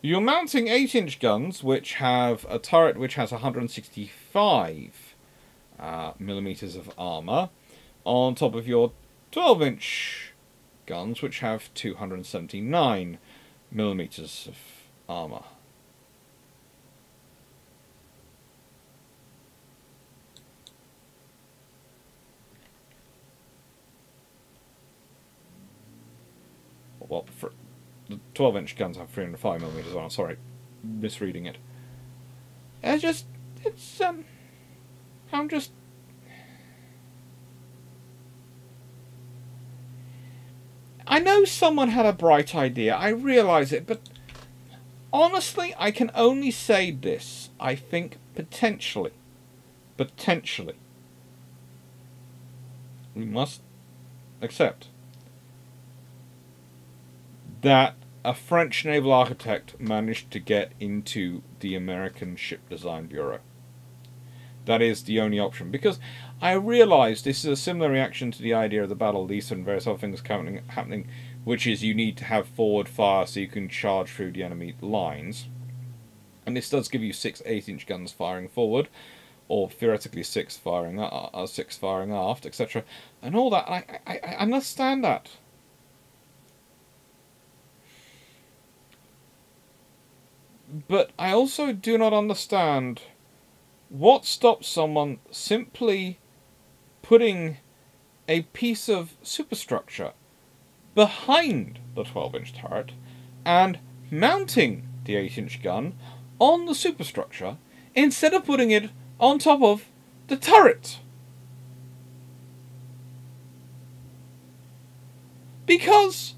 You're mounting 8 inch guns which have a turret which has 165 uh, millimeters of armor on top of your 12 inch guns, which have 279 millimeters of armor. Well, for the 12 inch guns have 305 millimeters on. Sorry, misreading it. It's just, it's um, I'm just... I know someone had a bright idea, I realise it, but honestly, I can only say this. I think potentially, potentially, we must accept that a French naval architect managed to get into the American Ship Design Bureau. That is the only option. Because I realise this is a similar reaction to the idea of the Battle of and various other things happening, which is you need to have forward fire so you can charge through the enemy lines. And this does give you six 8-inch guns firing forward, or theoretically six firing uh, uh, six firing aft, etc. And all that. I, I, I understand that. But I also do not understand what stops someone simply putting a piece of superstructure behind the 12 inch turret and mounting the 8 inch gun on the superstructure instead of putting it on top of the turret? Because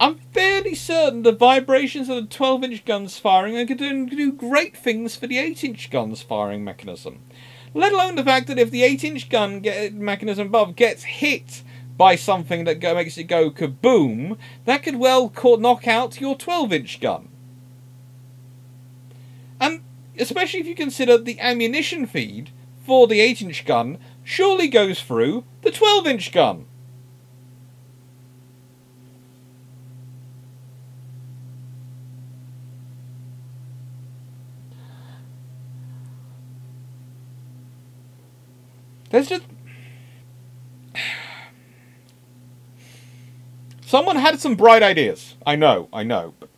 I'm fairly certain the vibrations of the 12 inch guns firing are going to do great things for the 8 inch guns firing mechanism. Let alone the fact that if the 8 inch gun get, mechanism above gets hit by something that go, makes it go kaboom, that could well knock out your 12 inch gun. And especially if you consider the ammunition feed for the 8 inch gun surely goes through the 12 inch gun. There's just. Someone had some bright ideas. I know, I know. But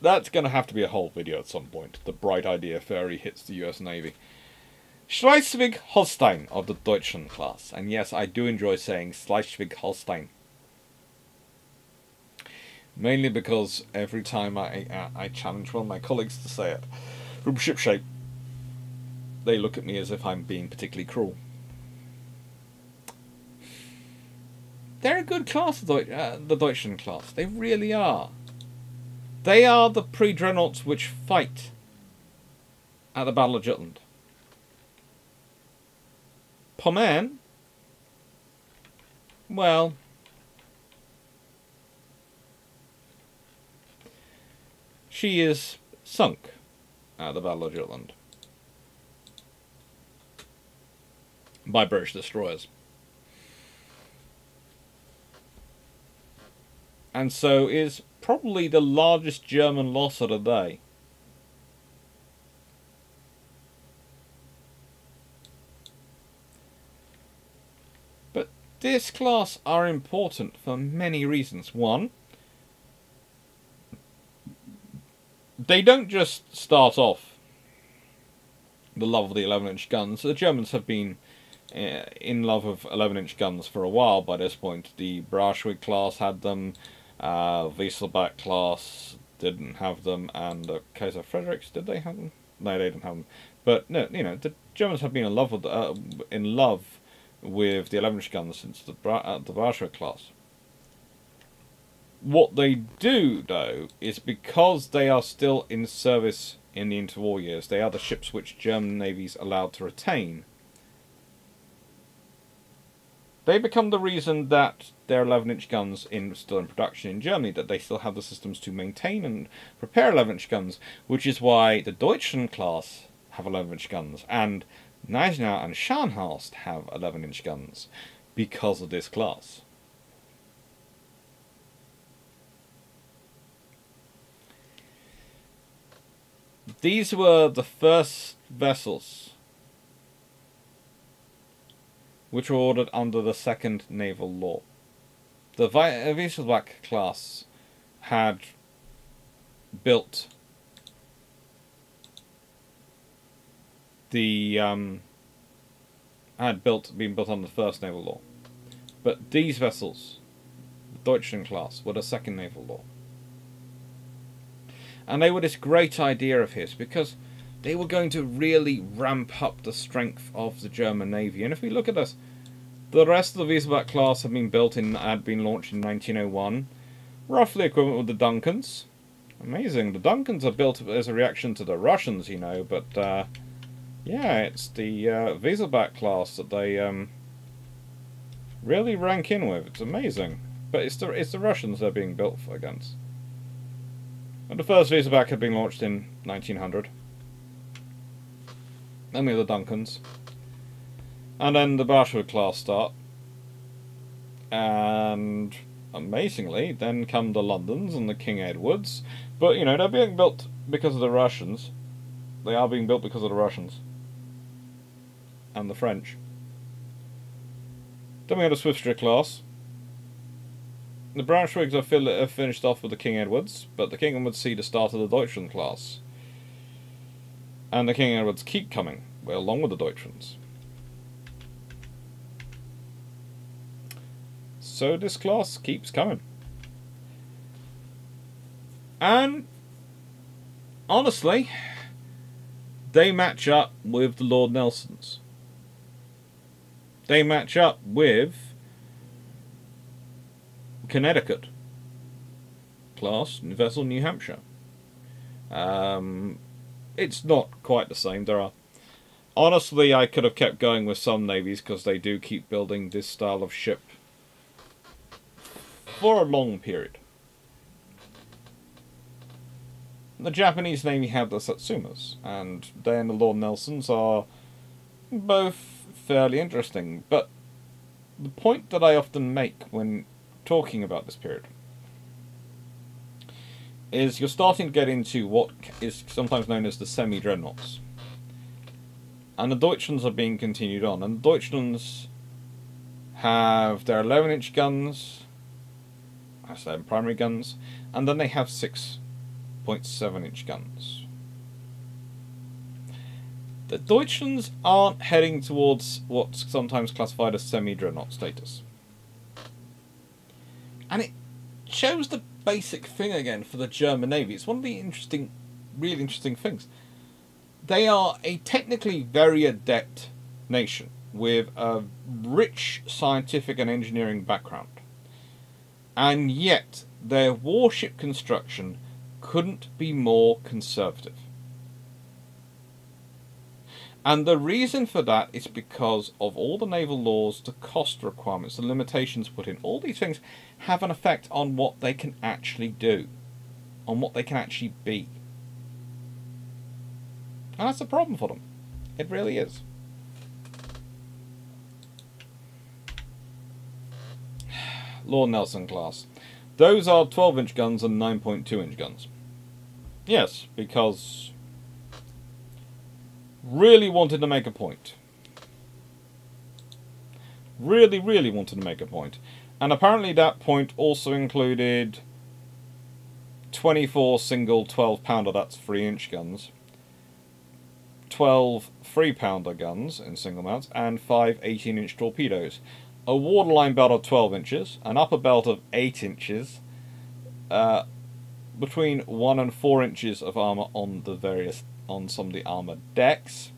that's going to have to be a whole video at some point. The bright idea fairy hits the US Navy. Schleswig Holstein of the Deutschland class. And yes, I do enjoy saying Schleswig Holstein. Mainly because every time I, I, I challenge one of my colleagues to say it from shipshape, they look at me as if I'm being particularly cruel. They're a good class, the, uh, the Deutschland class. They really are. They are the pre-dreadnoughts which fight at the Battle of Jutland. Pommern, well, she is sunk at the Battle of Jutland. By British destroyers. And so is probably the largest German loss of the day. But this class are important for many reasons. One, they don't just start off the love of the 11 inch guns. The Germans have been in love of 11 inch guns for a while by this point. The Braunschweig class had them, uh, Wittelsbach class didn't have them, and the Kaiser Friedrichs, did they have them? No, they didn't have them. But no, you know, the Germans have been in love with uh, in love with the 11 inch guns since the Bra uh, the Braunschweig class. What they do, though, is because they are still in service in the interwar years, they are the ships which German navies allowed to retain they become the reason that there are 11 inch guns in still in production in Germany, that they still have the systems to maintain and prepare 11 inch guns, which is why the Deutschland class have 11 inch guns, and Gneisenau and Scharnhorst have 11 inch guns because of this class. These were the first vessels which were ordered under the Second Naval Law. The Wittelsbach class had built the um, had built been built under the first naval law, but these vessels, the Deutschland class, were the second naval law, and they were this great idea of his because they were going to really ramp up the strength of the German Navy. And if we look at this, the rest of the Wittelsbach class had been built in, had been launched in 1901, roughly equivalent with the Duncans. Amazing. The Duncans are built as a reaction to the Russians, you know, but uh, yeah, it's the uh, Wittelsbach class that they um, really rank in with. It's amazing. But it's the, it's the Russians they're being built against. And the first Wittelsbach had been launched in 1900. Then we have the Duncans. And then the Braunschweig class start. And amazingly, then come the Londons and the King Edwards. But, you know, they're being built because of the Russians. They are being built because of the Russians. And the French. Then we have the Swiftsure class. The Braunschweigs are, are finished off with the King Edwards, but the King Edwards see the start of the Deutschland class. And the King Edwards keep coming, well, along with the Deutschlands. So this class keeps coming. And honestly, they match up with the Lord Nelsons. They match up with Connecticut class vessel New Hampshire. Um, it's not quite the same. There are Honestly, I could have kept going with some navies because they do keep building this style of ship for a long period. The Japanese Navy have the Satsumas, and they and the Lord Nelsons are both fairly interesting. But the point that I often make when talking about this period is you're starting to get into what is sometimes known as the semi-dreadnoughts. And the Deutschlands are being continued on. And the Deutschlands have their 11 inch guns, that's their primary guns, and then they have 6.7 inch guns. The Deutschlands aren't heading towards what's sometimes classified as semi dreadnought status. And it shows the basic thing again for the German Navy. It's one of the interesting, really interesting things. They are a technically very adept nation with a rich scientific and engineering background. And yet, their warship construction couldn't be more conservative. And the reason for that is because of all the naval laws, the cost requirements, the limitations put in. All these things have an effect on what they can actually do, on what they can actually be. And that's a problem for them. It really is. [sighs] Lord Nelson class. Those are 12 inch guns and 9.2 inch guns. Yes, because really wanted to make a point. Really, really wanted to make a point. And apparently that point also included 24 single 12 pounder, that's 3 inch guns, 12 3 pounder guns in single mounts, and 5 18 inch torpedoes. A waterline belt of 12 inches, an upper belt of 8 inches, uh, between 1 and 4 inches of armour on the various on some of the armoured decks.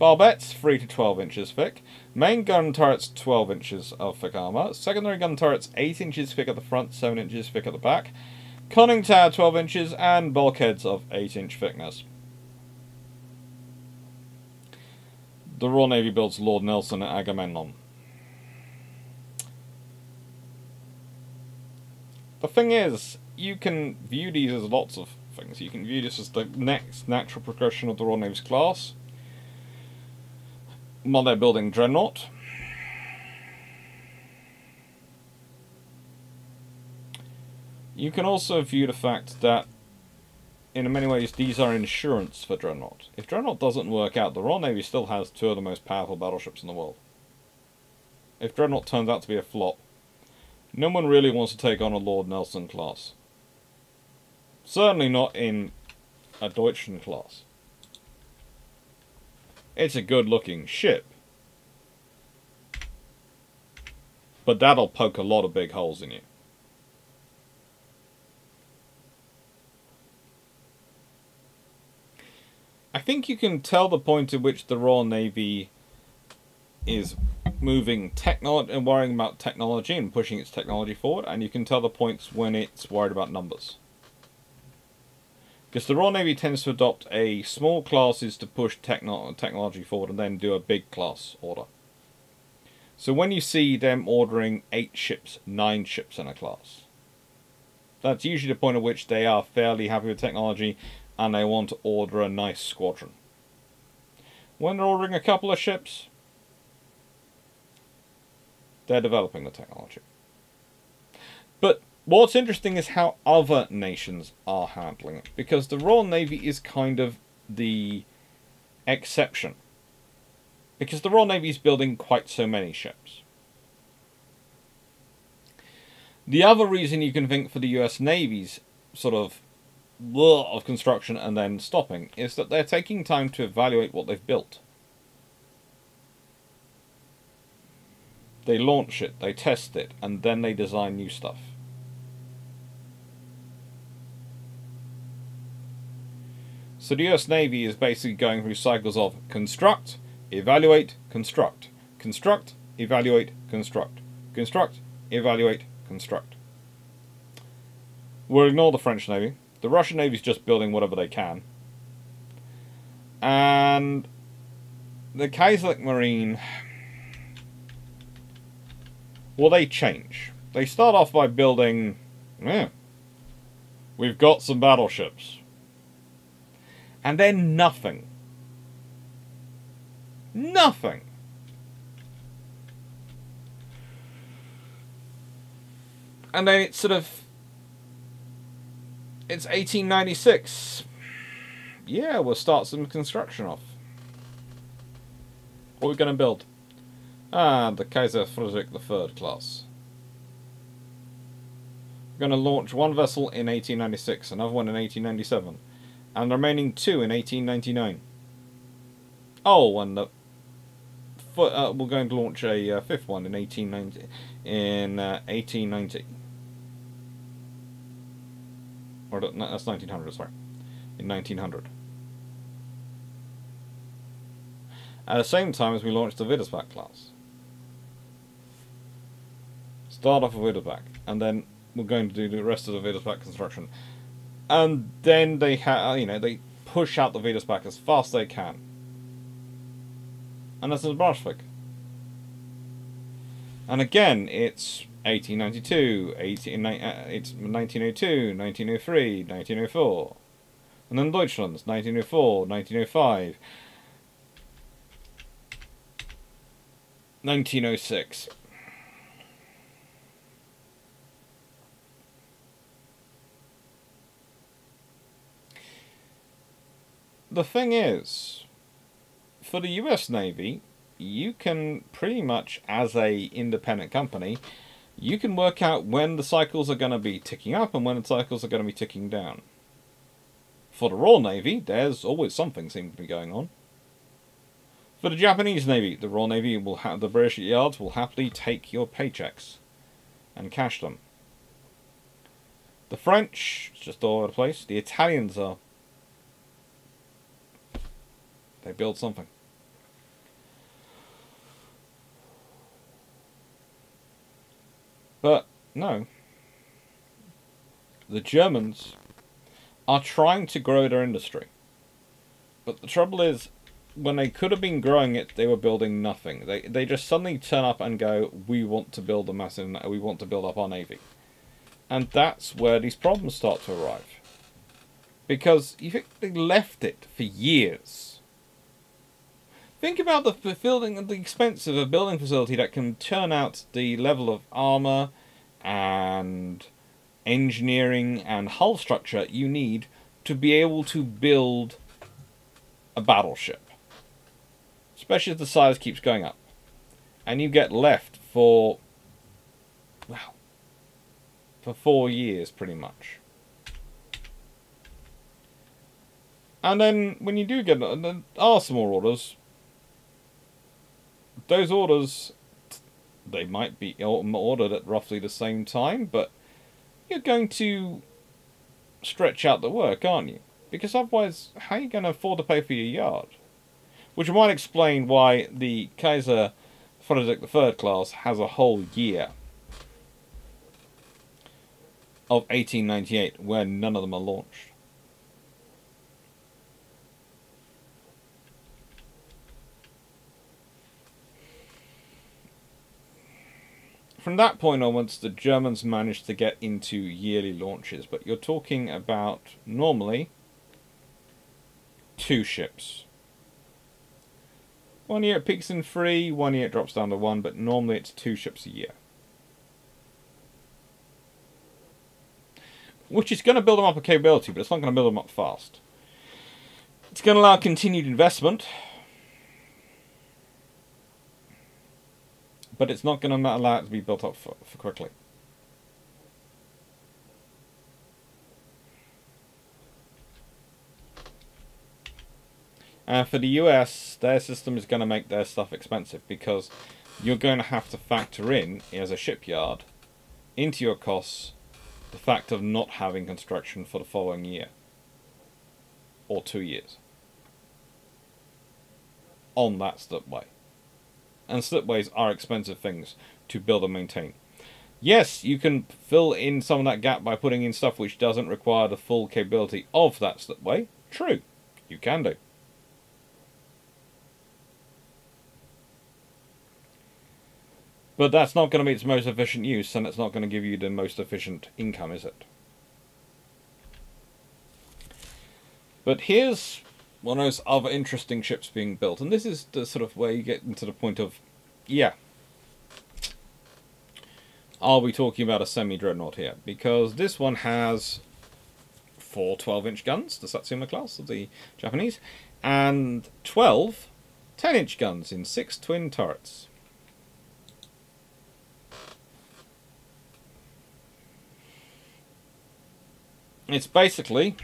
Barbettes, 3 to 12 inches thick. Main gun turrets, 12 inches of thick armour. Secondary gun turrets, 8 inches thick at the front, 7 inches thick at the back. Conning tower, 12 inches, and bulkheads of 8 inch thickness. The Royal Navy builds Lord Nelson and Agamemnon. The thing is, you can view these as lots of things. You can view this as the next natural progression of the Royal Navy's class. They're building Dreadnought. You can also view the fact that in many ways these are insurance for Dreadnought. If Dreadnought doesn't work out, the Royal Navy still has two of the most powerful battleships in the world. If Dreadnought turns out to be a flop, no one really wants to take on a Lord Nelson class. Certainly not in a Deutschland class. It's a good looking ship. But that'll poke a lot of big holes in you. I think you can tell the point at which the Royal Navy is moving technology and worrying about technology and pushing its technology forward, and you can tell the points when it's worried about numbers. Because the Royal Navy tends to adopt a small classes to push techno technology forward and then do a big class order. So when you see them ordering 8 ships, 9 ships in a class, that's usually the point at which they are fairly happy with technology and they want to order a nice squadron. When they're ordering a couple of ships, they're developing the technology. But What's interesting is how other nations are handling it, because the Royal Navy is kind of the exception. Because the Royal Navy is building quite so many ships. The other reason you can think for the US Navy's sort of of construction and then stopping is that they're taking time to evaluate what they've built. They launch it, they test it, and then they design new stuff. So the US Navy is basically going through cycles of construct, evaluate, construct, construct, evaluate, construct, construct, evaluate, construct. We'll ignore the French Navy. The Russian Navy is just building whatever they can. And the Kaiserlich Marine, well, they change. They start off by building, yeah, we've got some battleships. And then nothing. Nothing. And then it's sort of, it's 1896. Yeah, we'll start some construction off. What are we going to build? Ah, the Kaiser Friedrich III class. We're going to launch one vessel in 1896, another one in 1897, and the remaining two in 1899. Oh, and the uh, we're going to launch a uh, fifth one in 1890 in uh, 1890. Or that's 1900, sorry. In 1900. At the same time as we launch the Wittelsbach class. Start off with Wittelsbach, and then we're going to do the rest of the Wittelsbach construction. And then they have, you know, they push out the Wittelsbach as fast as they can. And that's in Brunswick. And again, it's 1892, 18, uh, it's 1902, 1903, 1904. And then Deutschland's 1904, 1905, 1906. The thing is, for the US Navy, you can pretty much, as a independent company, you can work out when the cycles are going to be ticking up and when the cycles are going to be ticking down. For the Royal Navy, there's always something seems to be going on. For the Japanese Navy, the Royal Navy will have the British yards will happily take your paychecks and cash them. The French, it's just all over the place. The Italians are. They build something. But no. The Germans are trying to grow their industry. But the trouble is, when they could have been growing it, they were building nothing. They they just suddenly turn up and go, "We want to build a massive. We want to build up our navy," and that's where these problems start to arrive. Because you think they left it for years. Think about the building, the expense of a building facility that can turn out the level of armor and engineering and hull structure you need to be able to build a battleship especially as the size keeps going up. And you get left for, well, for four years pretty much. And then when you do get, uh, some more orders. Those orders, they might be ordered at roughly the same time, but you're going to stretch out the work, aren't you? Because otherwise, how are you going to afford to pay for your yard? Which might explain why the Kaiser Friedrich III class has a whole year of 1898 where none of them are launched. From that point onwards, the Germans managed to get into yearly launches, but you're talking about normally two ships one year it peaks in three, one year it drops down to one, but normally it's two ships a year. Which is going to build them up a capability, but it's not going to build them up fast. It's going to allow continued investment, but it's not going to allow it to be built up for, for quickly. And for the US, their system is going to make their stuff expensive because you're going to have to factor in, as a shipyard, into your costs the fact of not having construction for the following year. Or two years. On that slipway and slipways are expensive things to build and maintain. Yes, you can fill in some of that gap by putting in stuff which doesn't require the full capability of that slipway. True, you can do. But that's not going to be its most efficient use, and it's not going to give you the most efficient income, is it? But here's one of those other interesting ships being built, and this is the sort of where you get into the point of, yeah, are we talking about a semi-dreadnought here? Because this one has four 12-inch guns, the Satsuma class of the Japanese, and 12 10-inch guns in six twin turrets. It's basically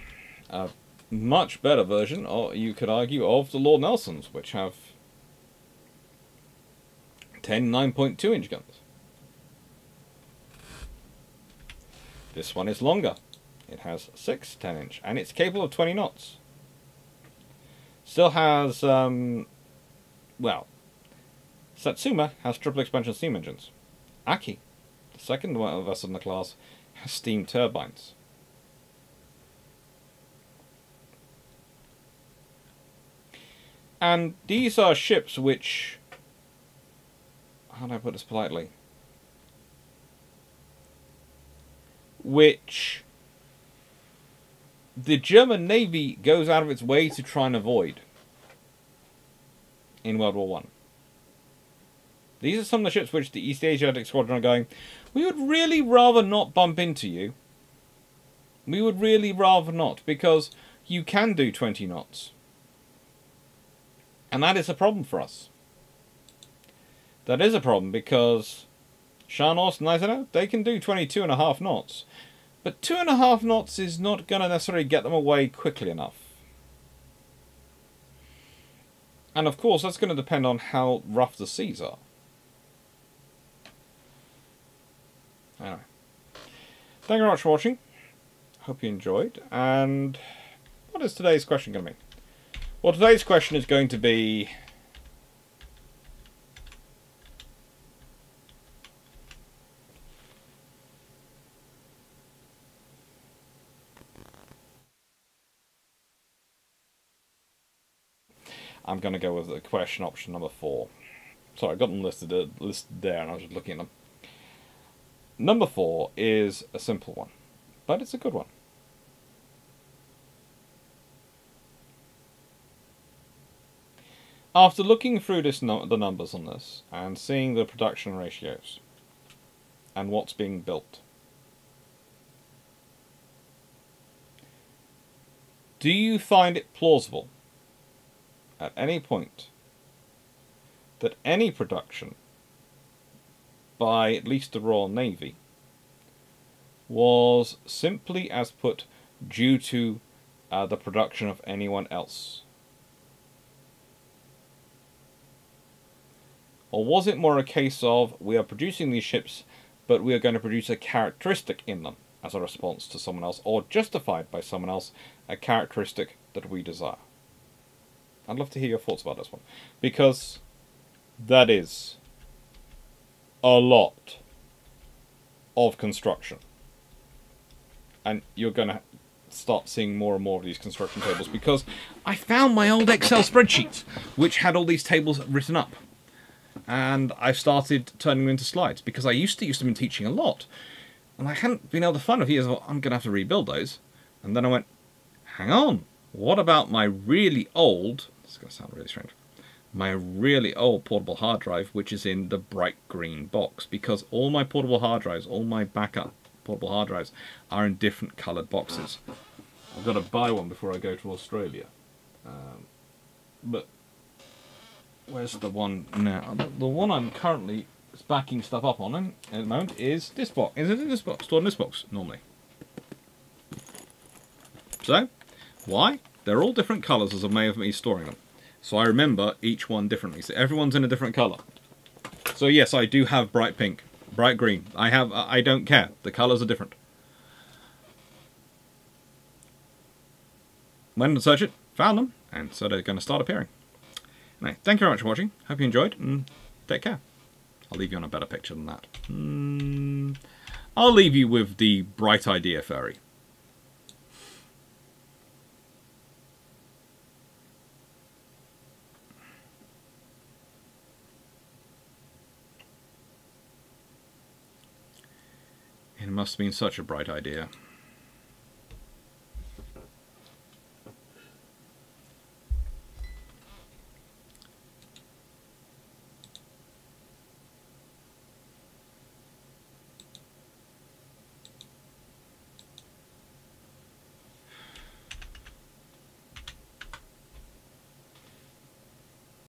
a much better version, or you could argue, of the Lord Nelsons, which have 10 9.2 inch guns. This one is longer. It has six 10 inch, and it's capable of 20 knots. Still has, um, well, Satsuma has triple expansion steam engines. Aki, the second vessel in the class, has steam turbines. And these are ships which... How do I put this politely? Which the German Navy goes out of its way to try and avoid in World War One. These are some of the ships which the East Asiatic Squadron are going, we would really rather not bump into you. We would really rather not, because you can do 20 knots. And that is a problem for us. That is a problem because Scharnhorst and Gneisenau, oh, they can do 22 and a half knots. But two and a half knots is not going to necessarily get them away quickly enough. And of course, that's going to depend on how rough the seas are. Anyway. Thank you very much for watching. Hope you enjoyed. And what is today's question going to be? Well, today's question is going to be... I'm going to go with the question option number four. Sorry, I got them listed, uh, listed there and I was just looking at them. Number four is a simple one, but it's a good one. After looking through this no the numbers on this and seeing the production ratios and what's being built, do you find it plausible at any point that any production by at least the Royal Navy was simply as put due to uh, the production of anyone else? Or was it more a case of we are producing these ships, but we are going to produce a characteristic in them as a response to someone else, or justified by someone else, a characteristic that we desire? I'd love to hear your thoughts about this one. Because that is a lot of construction. And you're going to start seeing more and more of these construction tables because I found my old Excel spreadsheets which had all these tables written up and I've started turning them into slides because I used to use them in teaching a lot, and I hadn't been able to find a few years. Well, I'm going to have to rebuild those, and then I went, hang on, what about my really old? This is going to sound really strange. My really old portable hard drive, which is in the bright green box, because all my portable hard drives, all my backup portable hard drives, are in different coloured boxes. I've got to buy one before I go to Australia. Um, but where's the one now? The one I'm currently backing stuff up on at the moment is this box. Is it in this box? Stored in this box, normally. So, why? They're all different colours as a way of me storing them. So I remember each one differently. So everyone's in a different colour. So yes, I do have bright pink, bright green. I have, I don't care. The colours are different. Went and searched it, found them, and so they're going to start appearing. Anyway, thank you very much for watching. Hope you enjoyed, and take care. I'll leave you on a better picture than that. Mm, I'll leave you with the bright idea fairy. It must have been such a bright idea.